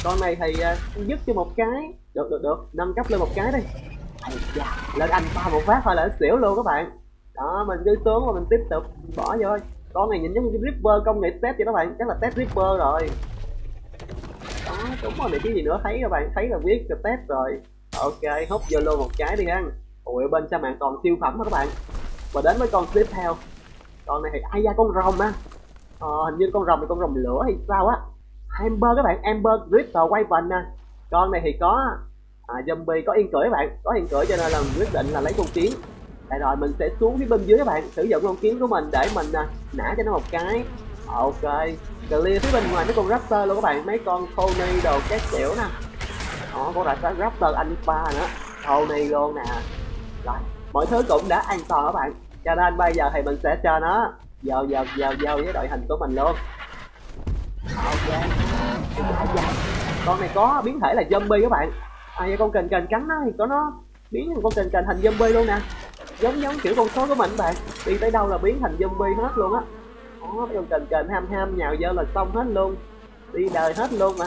Con này thì uh, dứt cho một cái. Được được được. Nâng cấp lên một cái đi dạ lên anh ba một phát thôi là nó xỉu luôn các bạn. Đó mình cứ tướng và mình tiếp tục. Bỏ vô con này nhìn giống như ripper công nghệ test vậy các bạn. Chắc là test ripper rồi đúng rồi này cái gì nữa? Thấy các bạn thấy là viết là test rồi. Ok hút vô luôn một cái đi ăn ui bên sao mạng còn siêu phẩm hả các bạn? Và đến với con tiếp theo. Con này thì ai da con rồng á ờ, hình như con rồng thì con rồng lửa hay sao á? Amber các bạn Amber Crystal Wyvern nè con này thì có à, zombie có yên cưỡi các bạn. Có yên cưỡi cho nên là quyết định là lấy con kiến. Đây rồi mình sẽ xuống phía bên dưới các bạn sử dụng con kiến của mình để mình à, nã cho nó một cái. Ờ, ok. Clear phía bên ngoài mấy con raptor luôn các bạn. Mấy con Tony đồ các kiểu nè. Đó con là raptor alpha nữa. Tony luôn nè. Rồi, mọi thứ cũng đã an toàn các bạn. Cho nên bây giờ thì mình sẽ cho nó vào vào vào vào với đội hình của mình luôn. Ok. Con này có biến thể là zombie các bạn. À con kền kền cắn nó thì có nó biến thành con kền kền thành zombie luôn nè. Giống giống kiểu con số của mình các bạn. Đi tới đâu là biến thành zombie hết luôn á đó con cần kền ham ham nhào vô là xong hết luôn. Đi đời hết luôn mà.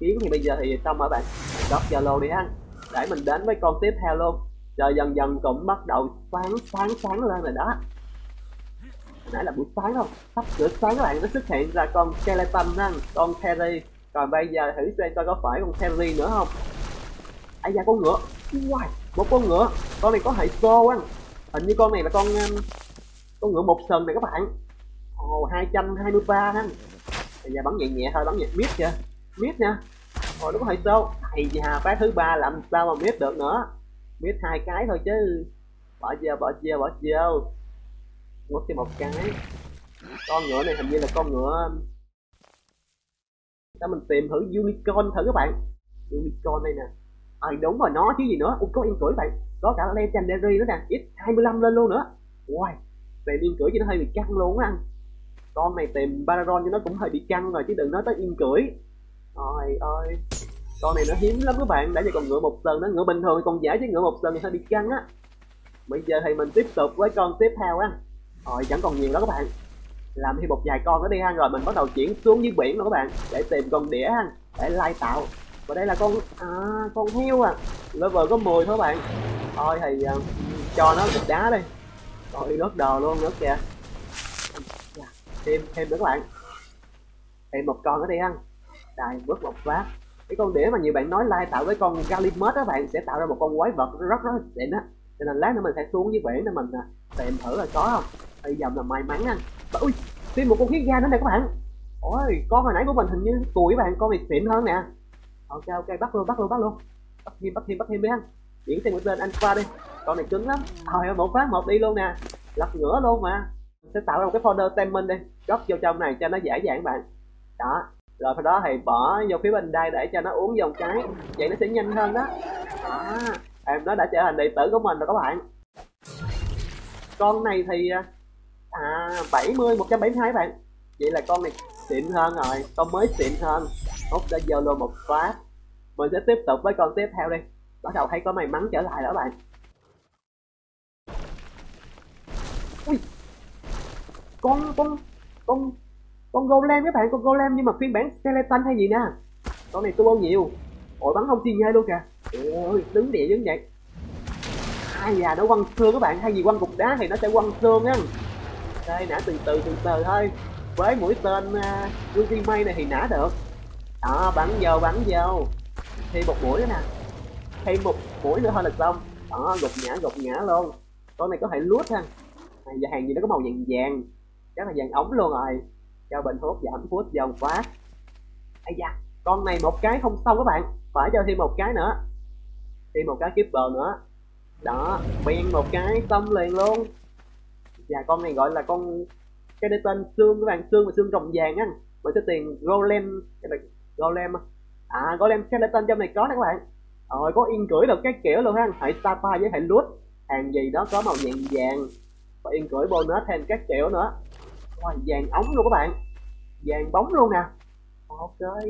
Kiếm thì bây giờ thì xong rồi bạn? Đọc zalo đi ha. Để mình đến với con tiếp theo luôn. Trời dần dần cũng bắt đầu sáng sáng sáng lên rồi đó. Nãy là buổi sáng đâu sắp sửa sáng các bạn nó xuất hiện ra con skeleton ha con terry. Còn bây giờ thử xem coi có phải con terry nữa không? Ai da con ngựa. Wow, một con ngựa. Con này có hệ xô á hình như con này là con um, con ngựa một sừng này các bạn ồ hai trăm hai mươi ba ha. Bây giờ bắn nhẹ nhẹ thôi bắn nhẹ miết kìa. Miết nha. Ồ đúng có hệ thầy già phát thứ ba làm sao mà miết được nữa. Miết hai cái thôi chứ. Bỏ vô bỏ vô bỏ vô. Mất thêm một cái. Con ngựa này hình như là con ngựa để mình tìm thử unicorn thử các bạn. Unicorn đây nè. À đúng rồi nó chứ gì nữa. Ủa, có yên cưỡi bạn có cả legendary nữa nè. X 25 lên luôn nữa. Wow về yên cưỡi cho nó hơi bị căng luôn á anh con này tìm Baron cho nó cũng hơi bị căng rồi chứ đừng nói tới yên cưỡi Trời ơi Con này nó hiếm lắm các bạn Đã vậy còn ngựa một sừng nó ngựa bình thường còn giả chứ ngựa một sừng thì hơi bị căng á. Bây giờ thì mình tiếp tục với con tiếp theo á. Rồi chẳng còn nhiều đó các bạn. Làm thêm một vài con nữa đi ha Rồi mình bắt đầu chuyển xuống dưới biển rồi các bạn Để tìm con đĩa ha Để lai tạo. Và đây là con à, con heo à Level có 10 thôi các bạn. Thôi thì uh, cho nó cục đá đi. Rồi rớt đồ luôn nữa kìa thêm thêm nữa các bạn thêm một con nữa đi ăn đây bước một phát cái con đĩa mà nhiều bạn nói lai tạo với con Galimus các bạn, sẽ tạo ra một con quái vật rất rất xịn á. Cho nên lát nữa mình sẽ xuống dưới biển để mình à, tìm thử là có không. Bây giờ là may mắn anh ui, thêm một con khí ga nữa này các bạn. Ôi, con hồi nãy của mình hình như tuổi bạn, con này xịn hơn nè. Ok ok, bắt luôn bắt luôn bắt luôn. Bắt thêm bắt thêm bắt thêm đi anh chuyển sang một tên anh qua đi. Con này cứng lắm. Thôi, một phát, một đi luôn nè. Lật ngửa luôn mà sẽ tạo ra một cái folder template đi cất vô trong này cho nó dễ dàng bạn. Đó, rồi sau đó thì bỏ vô phía bên đây để cho nó uống dòng cái. Vậy nó sẽ nhanh hơn đó. Đó, em nó đã trở thành đệ tử của mình rồi các bạn. Con này thì à 70 172 bạn. Vậy là con này xịn hơn rồi, con mới xịn hơn. Hút đã vô luôn một phát. Mình sẽ tiếp tục với con tiếp theo đi. Bắt đầu thấy có may mắn trở lại đó bạn. Con con con con golem các bạn con golem nhưng mà phiên bản skeleton hay gì nè? Con này tôi bao nhiêu? Ôi bắn không chi nhai luôn kìa. Ôi đứng địa đứng vậy. Ai già nó quăng xương các bạn hay gì quăng cục đá thì nó sẽ quăng xương á đây nã từ từ từ từ thôi. Với mũi tên uh, may này thì nã được. Đó bắn vô bắn vô. Thêm một mũi nữa nè. Thêm một mũi nữa thôi là xong. Đó gục ngã gục ngã luôn. Con này có thể lút ha. À, và hàng gì nó có màu vàng vàng chắc là vàng ống luôn rồi. Cho bình hút giảm phút dòng quá. Ây da, con này một cái không xong các bạn. Phải cho thêm một cái nữa. Thêm một cái keeper nữa. Đó biên một cái, xong liền luôn. Và con này gọi là con cái tên xương các bạn xương và xương rồng vàng á. Mình sẽ tiền golem, cái này, golem à golem skeleton trong này có nè các bạn. Rồi, có yên cưỡi được cái kiểu luôn ha. Hệ sapa với hệ lút hàng gì đó có màu vàng vàng và yên cưỡi bonus thêm các kiểu nữa. Rồi, vàng ống luôn các bạn. Vàng bóng luôn nè. Ok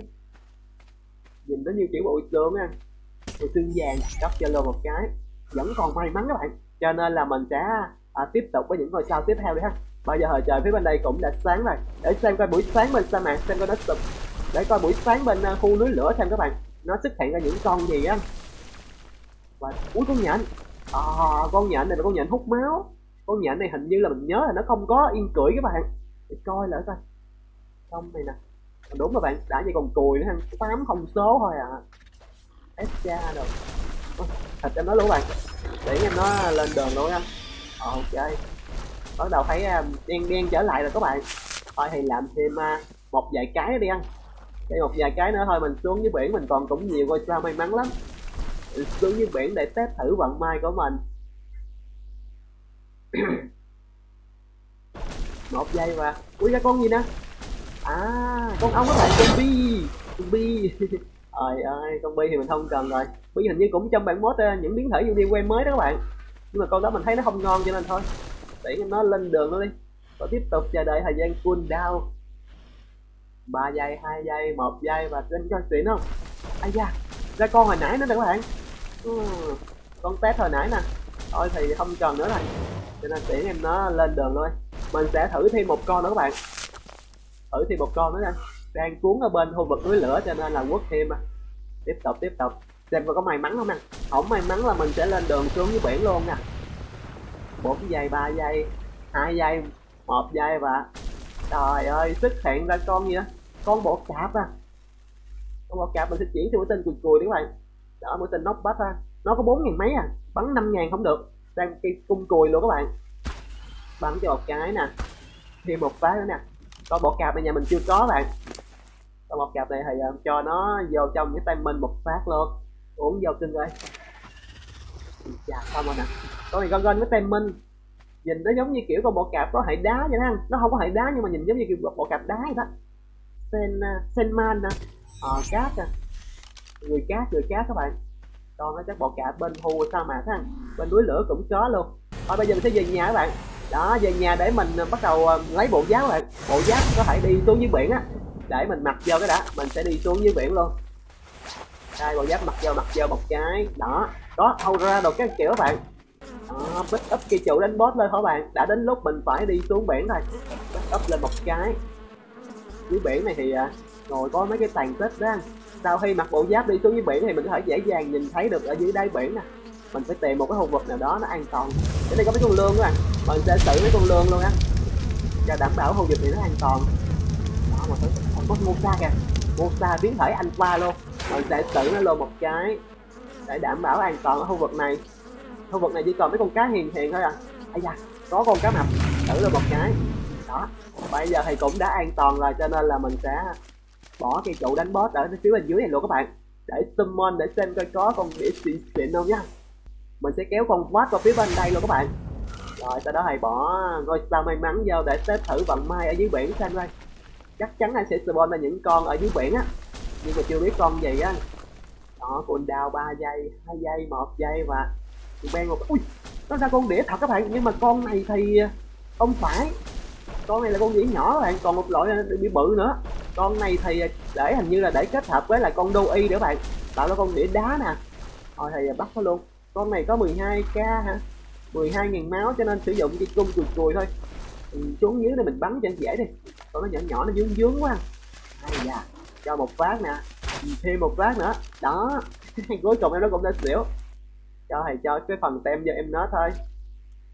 nhìn nó như kiểu bụi xương nha. Bụi xương vàng cấp cho lô một cái. Vẫn còn may mắn các bạn. Cho nên là mình sẽ à, tiếp tục với những ngôi sao tiếp theo đi ha. Bây giờ hồi trời phía bên đây cũng đã sáng rồi. Để xem coi buổi sáng bên sa mạc xem coi nó sụp. Để coi buổi sáng bên uh, khu núi lửa xem các bạn. Nó xuất hiện ra những con gì á. Và úi con nhện. À, con nhện này là con nhện hút máu. Con nhện này hình như là mình nhớ là nó không có yên cưỡi các bạn để coi lỡ coi. Xong này nè. Đúng rồi bạn, đã vậy còn cùi nữa tám không số thôi à. Extra rồi thật em nói luôn bạn. Để em nó lên đường luôn anh ờ, ok. Bắt đầu thấy à, đen đen trở lại rồi các bạn. Thôi thì làm thêm à, một vài cái đi ăn. Đây một vài cái nữa thôi, mình xuống dưới biển mình còn cũng nhiều ngôi sao may mắn lắm. Mình xuống dưới biển để test thử vận may của mình. [CLEARS THROAT] một giây và ui ra con gì nè? À con ong các bạn con bi. Con bi. [LAUGHS] Trời ơi con bi thì mình không cần rồi. Bi hình như cũng trong bản mốt ờ, những biến thể unique quen mới đó các bạn. Nhưng mà con đó mình thấy nó không ngon cho nên thôi. Để nó lên đường nó đi. Và tiếp tục chờ đợi thời gian cool down. Ba giây hai giây một giây và lên cho xịn không? Ai da ra con hồi nãy nữa nè các bạn. Ừ, con test hồi nãy nè. Thôi thì không cần nữa rồi. Cho nên tiễn em nó lên đường thôi mình sẽ thử thêm một con nữa các bạn. Thử thêm một con nữa nha. Đang cuốn ở bên khu vực núi lửa cho nên là quất thêm à. Tiếp tục tiếp tục. Xem có may mắn không nè không may mắn là mình sẽ lên đường xuống với biển luôn nè bốn giây, ba giây, hai giây, một giây và trời ơi, xuất hiện ra con gì đó con bộ cạp à. Con bộ cạp mình sẽ chuyển cho mũi tên cùi cùi đi các bạn. Đó, mũi tên nóc bách ha. Nó có bốn ngàn mấy à. Bắn năm ngàn không được. Đang cây cung cùi luôn các bạn bắn cho một cái nè. Thêm một phát nữa nè. Có bộ cạp này nhà mình chưa có bạn. Con bộ cạp này thì uh, cho nó vô trong cái tay mình một phát luôn. Uống vô cưng ơi. Chà xong rồi nè. Con này con gân với tay minh nhìn nó giống như kiểu con bộ cạp có hệ đá vậy đó. Nó không có hệ đá nhưng mà nhìn giống như kiểu bộ cạp đá vậy đó. Sen uh, sen man nè. Ờ cát nè. Người cát người cát các bạn. Con nó chắc bộ cạp bên hồ sa mạc ha bên núi lửa cũng có luôn. Thôi bây giờ mình sẽ về nhà các bạn đó, về nhà để mình ờ, bắt đầu ờ, lấy bộ giáp lại. Bộ giáp có thể đi xuống dưới biển á. Để mình mặc vô cái đã, mình sẽ đi xuống dưới biển luôn. Đây, bộ giáp mặc vô mặc vô một cái. Đó đó thâu ra được cái kiểu các bạn. Đó pick up cây trụ đánh boss lên hả bạn? Đã đến lúc mình phải đi xuống biển rồi pick up lên một cái. Dưới biển này thì ờ, ngồi có mấy cái tàn tích đó sau khi mặc bộ giáp đi xuống dưới biển thì mình có thể dễ dàng nhìn thấy được ở dưới đáy biển nè mình phải tìm một cái khu vực nào đó nó an toàn. Cái này có mấy con lương các bạn à. mình sẽ xử mấy con lương luôn á. Cho đảm bảo khu vực này nó an toàn. Đó, mà thấy có mosa kìa. Mosa biến thể anh qua luôn. Mình sẽ xử nó luôn một cái để đảm bảo an toàn ở khu vực này. Khu vực này chỉ còn mấy con cá hiền hiền thôi à. Ây da, có con cá mập. Xử luôn một cái. Đó, bây giờ thì cũng đã an toàn rồi, cho nên là mình sẽ bỏ cái trụ đánh boss ở phía bên dưới này luôn các bạn. Để summon để xem coi có con đĩa xịn xịn không nhá mình sẽ kéo con quát vào phía bên đây luôn các bạn. Rồi, sau đó thầy bỏ ngôi sao may mắn vô để test thử vận may ở dưới biển xem coi. Chắc chắn anh sẽ spawn ra những con ở dưới biển á. Nhưng mà chưa biết con gì á. Đó con đào ba giây, hai giây, một giây và ben một ui, nó ra con đĩa thật các bạn. Nhưng mà con này thì ờ, không phải. Con này là con đĩa nhỏ các bạn, còn một loại ờ, bị bự nữa. Con này thì ờ, để hình như là để kết hợp với là con đô y nữa bạn. Tạo ra con đĩa đá nè. Thôi thì bắt nó luôn con này có 12k hả? 12.000 máu cho nên sử dụng cái cung cùi cùi thôi. Mình xuống dưới để mình bắn cho dễ đi. Còn nó nhỏ nhỏ, nó dướng dướng quá. Ai da. Cho một phát nè. Thêm một phát nữa. Đó. [LAUGHS] Cuối cùng em nó cũng đã xỉu. Cho thầy cho cái phần tem cho em nó thôi.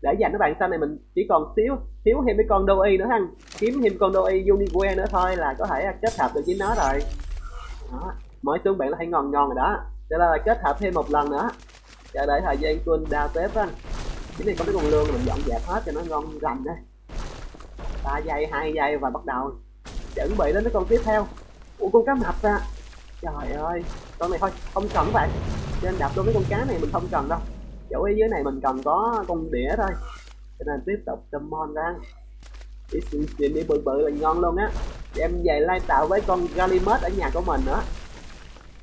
Để dành các bạn sau này mình chỉ còn xíu, thiếu thêm mấy con đô y nữa hăng kiếm thêm con đô y unique nữa thôi là có thể kết hợp được với nó rồi. Đó. Mỗi xuống bạn là thấy ngon ngon rồi đó. Cho nên là kết hợp thêm một lần nữa chờ đợi thời gian tuân đào tép á, cái này có cái con lương mình dọn dẹp hết cho nó ngon rành đây. Ba giây hai giây và bắt đầu. Chuẩn bị đến cái con tiếp theo. Ủa con cá mập ra trời ơi con này thôi không cần bạn nên đạp luôn cái con cá này mình không cần đâu. Chỗ ở dưới này mình cần có con đĩa thôi. Cho nên tiếp tục summon ra. Đi xịn xịn đi bự bự là ngon luôn á. Em về lai tạo với con Galimus ở nhà của mình nữa.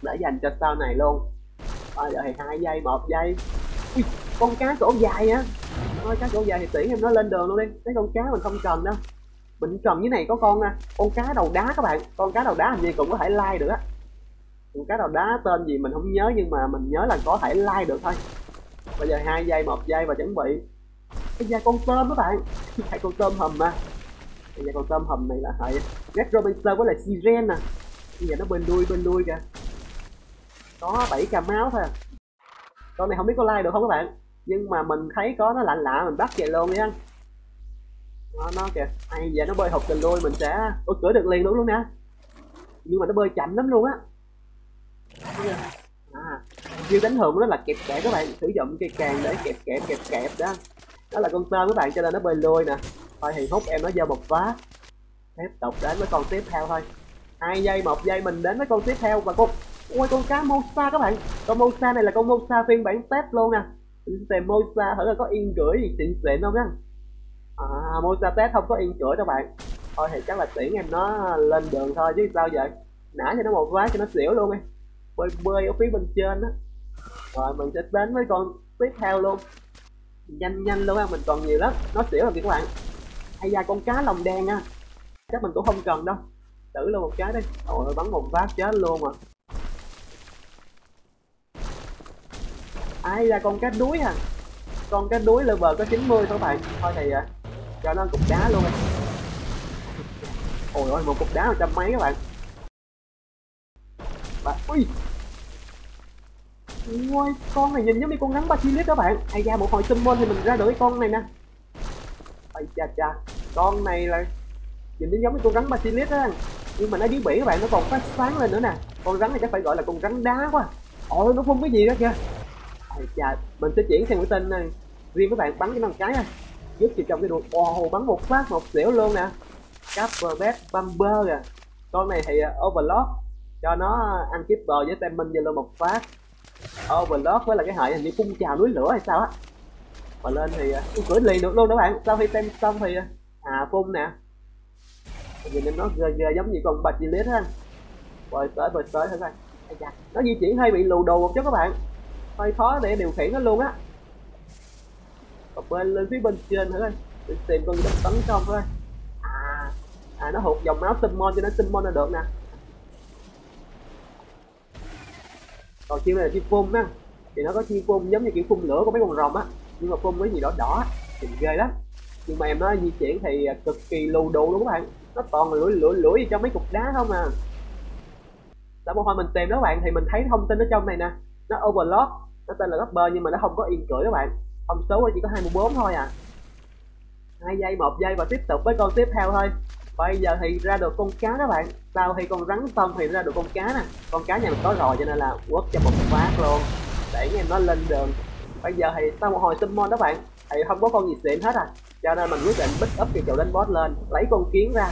Để dành cho sau này luôn bây giờ thì hai giây một giây. Ui, con cá cổ dài á. Thôi cá cổ dài thì tiễn em nó lên đường luôn đi. Cái con cá mình không cần đâu. Mình cần dưới này có con nè, con cá đầu đá các bạn. Con cá đầu đá hình như cũng có thể like được á. Con cá đầu đá tên gì mình không nhớ nhưng mà mình nhớ là có thể like được thôi. Bây giờ hai giây một giây và chuẩn bị. Bây giờ con tôm các bạn. [LAUGHS] Hai con tôm hầm mà. Bây giờ con tôm hầm này là hệ Red Robinson với lại Siren nè. Bây giờ nó bên đuôi bên đuôi kìa có 7 k máu thôi à. con này không biết có like được không các bạn? Nhưng mà mình thấy có nó lạ lạ, mình bắt về luôn đi anh nó nó kìa. Ai giờ nó bơi hụt tình đuôi mình sẽ, ôi, cửa được liền luôn luôn nè. Nhưng mà nó bơi chậm lắm luôn á. À chiêu đánh hụm đó là kẹp kẹp các bạn. Sử dụng cây càng để kẹp kẹp kẹp kẹp đó. Đó là con tôm các bạn, cho nên nó bơi lôi nè. Thôi thì hút em nó vô một phát tiếp tục đến với con tiếp theo thôi. Hai giây, một giây mình đến với con tiếp theo và con ôi con cá mosa các bạn. Con mosa này là con mosa phiên bản test luôn nè. Mình tìm mosa thử là có yên cưỡi gì xịn xịn không nha à mosa test không có yên cưỡi các bạn. Thôi thì chắc là tiễn em nó lên đường thôi chứ sao vậy? Nã cho nó một phát cho nó xỉu luôn đi. Bơi bơi ở phía bên trên á. Rồi, mình sẽ đến với con tiếp theo luôn. Nhanh nhanh luôn á, mình còn nhiều lắm. Nó xỉu rồi kìa các bạn? Hay da con cá lồng đen á. Chắc mình cũng không cần đâu. Tử luôn một cái đi. Rồi bắn một phát chết luôn mà. Ai ra con cá đuối à con cá đuối level có 90 thôi bạn thôi thì à, cho nó cục đá luôn. Ôi ôi một cục đá một trăm mấy các bạn. Và ui. Ôi, con này nhìn giống như con rắn Basilisk các bạn. Ai ra một hồi summon thì mình ra được cái con này nè. Ây cha cha. Con này là nhìn nó giống như con rắn Basilisk á. Nhưng mà nó dưới biển các bạn nó còn phát sáng lên nữa nè. Con rắn này chắc phải gọi là con rắn đá quá. Ôi nó phun cái gì đó kìa. Thầy cha mình sẽ chuyển sang mũi tên này. Riêng các bạn bắn cái một cái này giúp chị trong cái đuôi ồ bắn một phát một xỉu luôn nè. Caprbet Bumper à. Con này thì à, uh, Overlord cho nó à, ăn keeper với tem minh vô luôn một phát. Overlord với là cái hệ hình như phun trào núi lửa hay sao á. Mà lên thì à, uh, cửa liền được luôn đó bạn. Sau khi tem xong thì uh, à phun nè. Nhìn em nó ghê ghê giống như con basilisk á. Bơi tới bơi tới thử coi nó di chuyển hơi bị lù đù một chút các bạn hơi khó để điều khiển nó luôn á. Còn bên lên phía bên trên nữa coi để tìm con gì tấn công thôi à à nó hụt dòng máu summon cho nó summon là được nè. Còn chiêu này là chiêu phun á, thì nó có chiêu phun giống như kiểu phun lửa của mấy con rồng á. Nhưng mà phun với gì đó đỏ thì ghê lắm. Nhưng mà em nói di chuyển thì à, cực kỳ lù đù luôn các bạn. Nó toàn là lưỡi lưỡi lưỡi trong mấy cục đá không à. Sau một hồi mình tìm đó các bạn, thì mình thấy thông tin ở trong này nè. Nó overlock nó tên là Gopper nhưng mà nó không có yên cưỡi các bạn. Thông số chỉ có 24 thôi à. Hai giây, một giây và tiếp tục với con tiếp theo thôi. Bây giờ thì ra được con cá đó bạn. Sau khi con rắn xong thì ra được con cá nè. Con cá nhà mình có rồi cho nên là quất cho một phát luôn. Để nghe nó lên đường. Bây giờ thì sau một hồi summon đó bạn, thì không có con gì xịn hết à. Cho nên mình quyết định pick up cái chỗ đánh boss lên, lấy con kiến ra.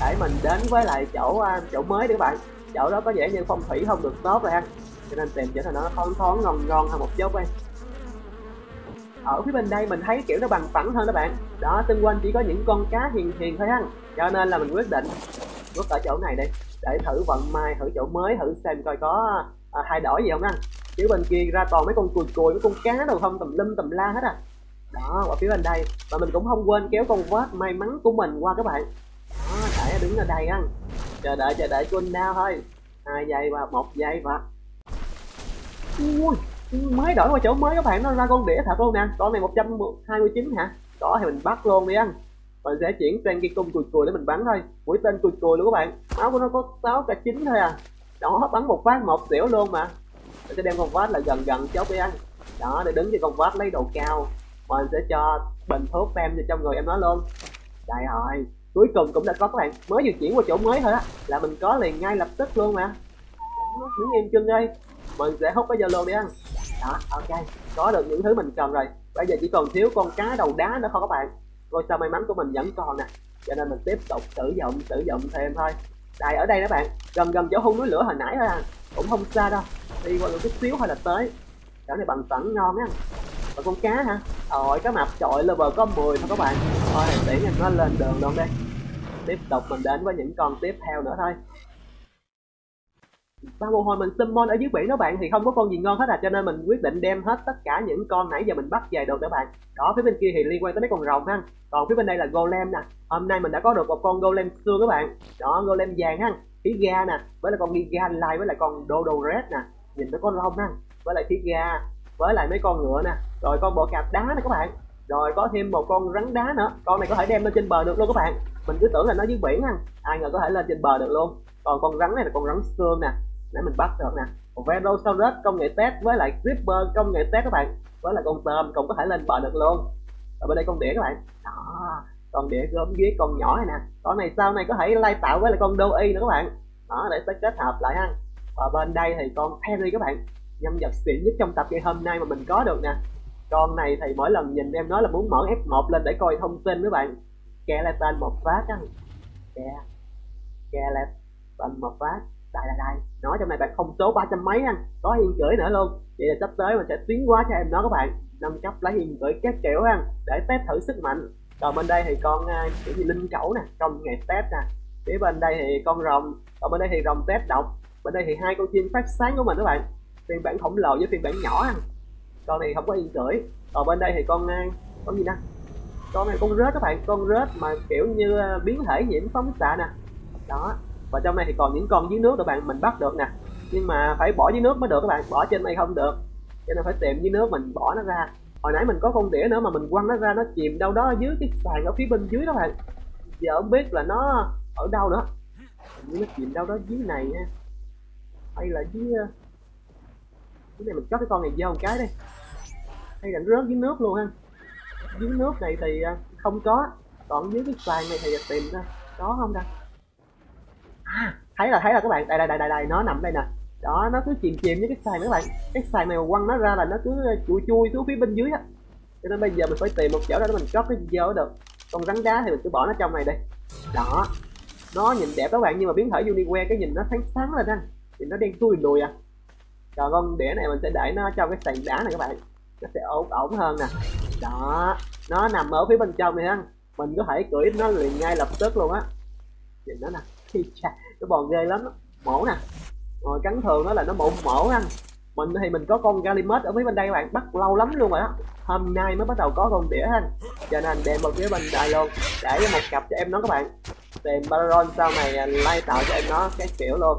Để mình đến với lại chỗ à, chỗ mới nữa các bạn. Chỗ đó có vẻ như phong thủy không được tốt rồi ha cho nên tìm chỗ nào nó thoáng thoáng ngon ngon hơn một chút em ở phía bên đây mình thấy kiểu nó bằng phẳng hơn đó bạn. Đó xung quanh chỉ có những con cá hiền hiền thôi ăn cho nên là mình quyết định rút ở chỗ này đi để thử vận may thử chỗ mới thử xem coi có à, thay đổi gì không anh phía bên kia ra toàn mấy con cùi cùi mấy con cá đâu không tầm lâm tầm la hết à. Đó ở phía bên đây. Và mình cũng không quên kéo con vớt may mắn của mình qua các bạn. Đó để đứng ở đây ăn chờ đợi chờ đợi quân đao thôi. Hai giây và một giây và ui, mới đổi qua chỗ mới các bạn, nó ra con đĩa thật luôn nè. Con này 129 hả? Đó thì mình bắt luôn đi ăn mình sẽ chuyển sang cái cung cùi cùi để mình bắn thôi. Mũi tên cùi cùi luôn các bạn. Máu của nó có 6 cả 9 thôi à. Đó, bắn một phát một xỉu luôn mà. Mình sẽ đem con vát là gần gần chốt đi ăn đó, để đứng cho con vát lấy đồ cao. Mình sẽ cho bình thuốc tem cho trong người em nó luôn. Đây rồi cuối cùng cũng đã có các bạn. Mới vừa chuyển qua chỗ mới thôi á, là mình có liền ngay lập tức luôn mà. Đứng em chân đây mình sẽ hút cái zalo đi ăn đó, ok. Có được những thứ mình cần rồi. Bây giờ chỉ còn thiếu con cá đầu đá nữa thôi các bạn. Ngôi sao may mắn của mình vẫn còn nè. Cho nên mình tiếp tục sử dụng sử dụng thêm thôi. Đây, ở đây các bạn. Gần gần chỗ hung núi lửa hồi nãy thôi à. Cũng không xa đâu. Đi qua được chút xíu thôi là tới. Chỗ này bằng phẳng ngon á. Và con cá hả? Ôi cá mập trội level có 10 thôi các bạn. Thôi, tiễn em nó lên đường luôn đây tiếp tục mình đến với những con tiếp theo nữa thôi sau một hồi mình summon ở dưới biển đó bạn, thì không có con gì ngon hết à cho nên mình quyết định đem hết tất cả những con nãy giờ mình bắt về được các bạn. Đó, phía bên kia thì liên quan tới mấy con rồng ha. Còn phía bên đây là golem nè. Hôm nay mình đã có được một con golem xương các bạn. Đó, golem vàng ha. Khí ga nè, với lại con giga lai, với lại con dodo red nè. Nhìn nó con rồng ha. Với lại khí ga, với lại mấy con ngựa nè. Rồi con bộ cạp đá nè các bạn. Rồi có thêm một con rắn đá nữa. Con này có thể đem lên trên bờ được luôn các bạn. Mình cứ tưởng là nó dưới biển ha. Ai ngờ có thể lên trên bờ được luôn. Còn con rắn này là con rắn xương nè để mình bắt được nè. Còn Verosaurus công nghệ test với lại Creeper, công nghệ test các bạn. Với lại con tôm cũng có thể lên bờ được luôn. Ở bên đây con đĩa các bạn. Đó, con đĩa gớm ghế con nhỏ này nè. Con này sau này có thể lai tạo với lại con đô y nữa các bạn. Đó, để sẽ kết hợp lại ha. Và bên đây thì con Perry các bạn. Nhân vật xịn nhất trong tập ngày hôm nay mà mình có được nè. Con này thì mỗi lần nhìn em nói là muốn mở F1 lên để coi thông tin các bạn. Ke lại tên một phát á. Kè ke lại tên một phát đây đây đây nói trong này bạn không số ba trăm mấy anh, có hiên cưỡi nữa luôn. Vậy là sắp tới mình sẽ tiến hóa cho em nó các bạn. Nâng cấp lấy hiên cưỡi các kiểu anh, để test thử sức mạnh. Còn bên đây thì con à, kiểu gì linh cẩu nè, công nghệ test nè. Phía bên đây thì con rồng, còn bên đây thì rồng test độc. Bên đây thì hai con chim phát sáng của mình các bạn. Phiên bản khổng lồ với phiên bản nhỏ anh. Con này không có yên cưỡi. Còn bên đây thì con à, con gì nè con này con rết các bạn, con rết mà kiểu như à, biến thể nhiễm phóng xạ nè. Đó và trong này thì còn những con dưới nước các bạn, mình bắt được nè. Nhưng mà phải bỏ dưới nước mới được các bạn, bỏ trên đây không được. Cho nên phải tìm dưới nước mình bỏ nó ra. Hồi nãy mình có con đĩa nữa mà mình quăng nó ra, nó chìm đâu đó dưới cái sàn ở phía bên dưới đó bạn. Giờ không biết là nó ở đâu nữa. Như nó chìm đâu đó dưới này nha hay là dưới ờ, dưới này mình cất cái con này vô một cái đi. Hay là rớt dưới nước luôn ha. Dưới nước này thì ờ, không có. Còn dưới cái sàn này thì tìm ra. Có không đâu à thấy là thấy là các bạn. Đây đây đây đây, đây nó nằm đây nè. Đó nó cứ chìm chìm với cái sàn các bạn. Cái sàn này mà quăng nó ra là nó cứ ờ, chui chui xuống phía bên dưới á. Cho nên bây giờ mình phải tìm một chỗ đó để mình cất cái vô được. Con rắn đá thì mình cứ bỏ nó trong này đi. Đó. Nó nhìn đẹp các bạn nhưng mà biến thể unique cái nhìn nó sáng sáng lên anh thì nó đen thui lùi à. Còn con đĩa này mình sẽ để nó trong cái sàn đá này các bạn. Nó sẽ ổn ổn hơn nè. Đó. Nó nằm ở phía bên trong này ha. Mình có thể cưỡi nó liền ngay lập tức luôn á. Nhìn nó nè nó bòn ghê lắm đó. mổ nè. Rồi cắn thường nó là nó mổ mổ anh mình thì mình có con Galimet ở phía bên đây các bạn, bắt lâu lắm luôn rồi đó hôm nay mới bắt đầu có con đĩa anh cho nên đem vào phía bên đây luôn để một cặp cho em nó các bạn. Tìm Baron sau này à, lai tạo cho em nó cái kiểu luôn.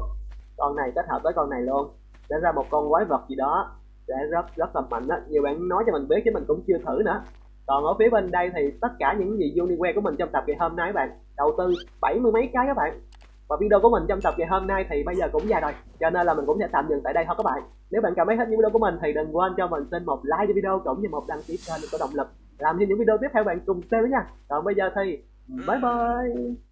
Con này kết hợp với con này luôn. Để ra một con quái vật gì đó sẽ rất rất là mạnh á. Nhiều bạn nói cho mình biết chứ mình cũng chưa thử nữa. Còn ở phía bên đây thì tất cả những gì Unique của mình trong tập ngày hôm nay các bạn, đầu tư bảy mươi mấy cái các bạn và video của mình trong tập ngày hôm nay thì bây giờ cũng dài rồi, cho nên là mình cũng sẽ tạm dừng tại đây thôi các bạn. Nếu bạn cảm thấy hết những video của mình thì đừng quên cho mình xin một like cho video cũng như một đăng ký kênh để có động lực. Làm thêm những video tiếp theo bạn cùng xem với nha. Còn bây giờ thì, bye bye!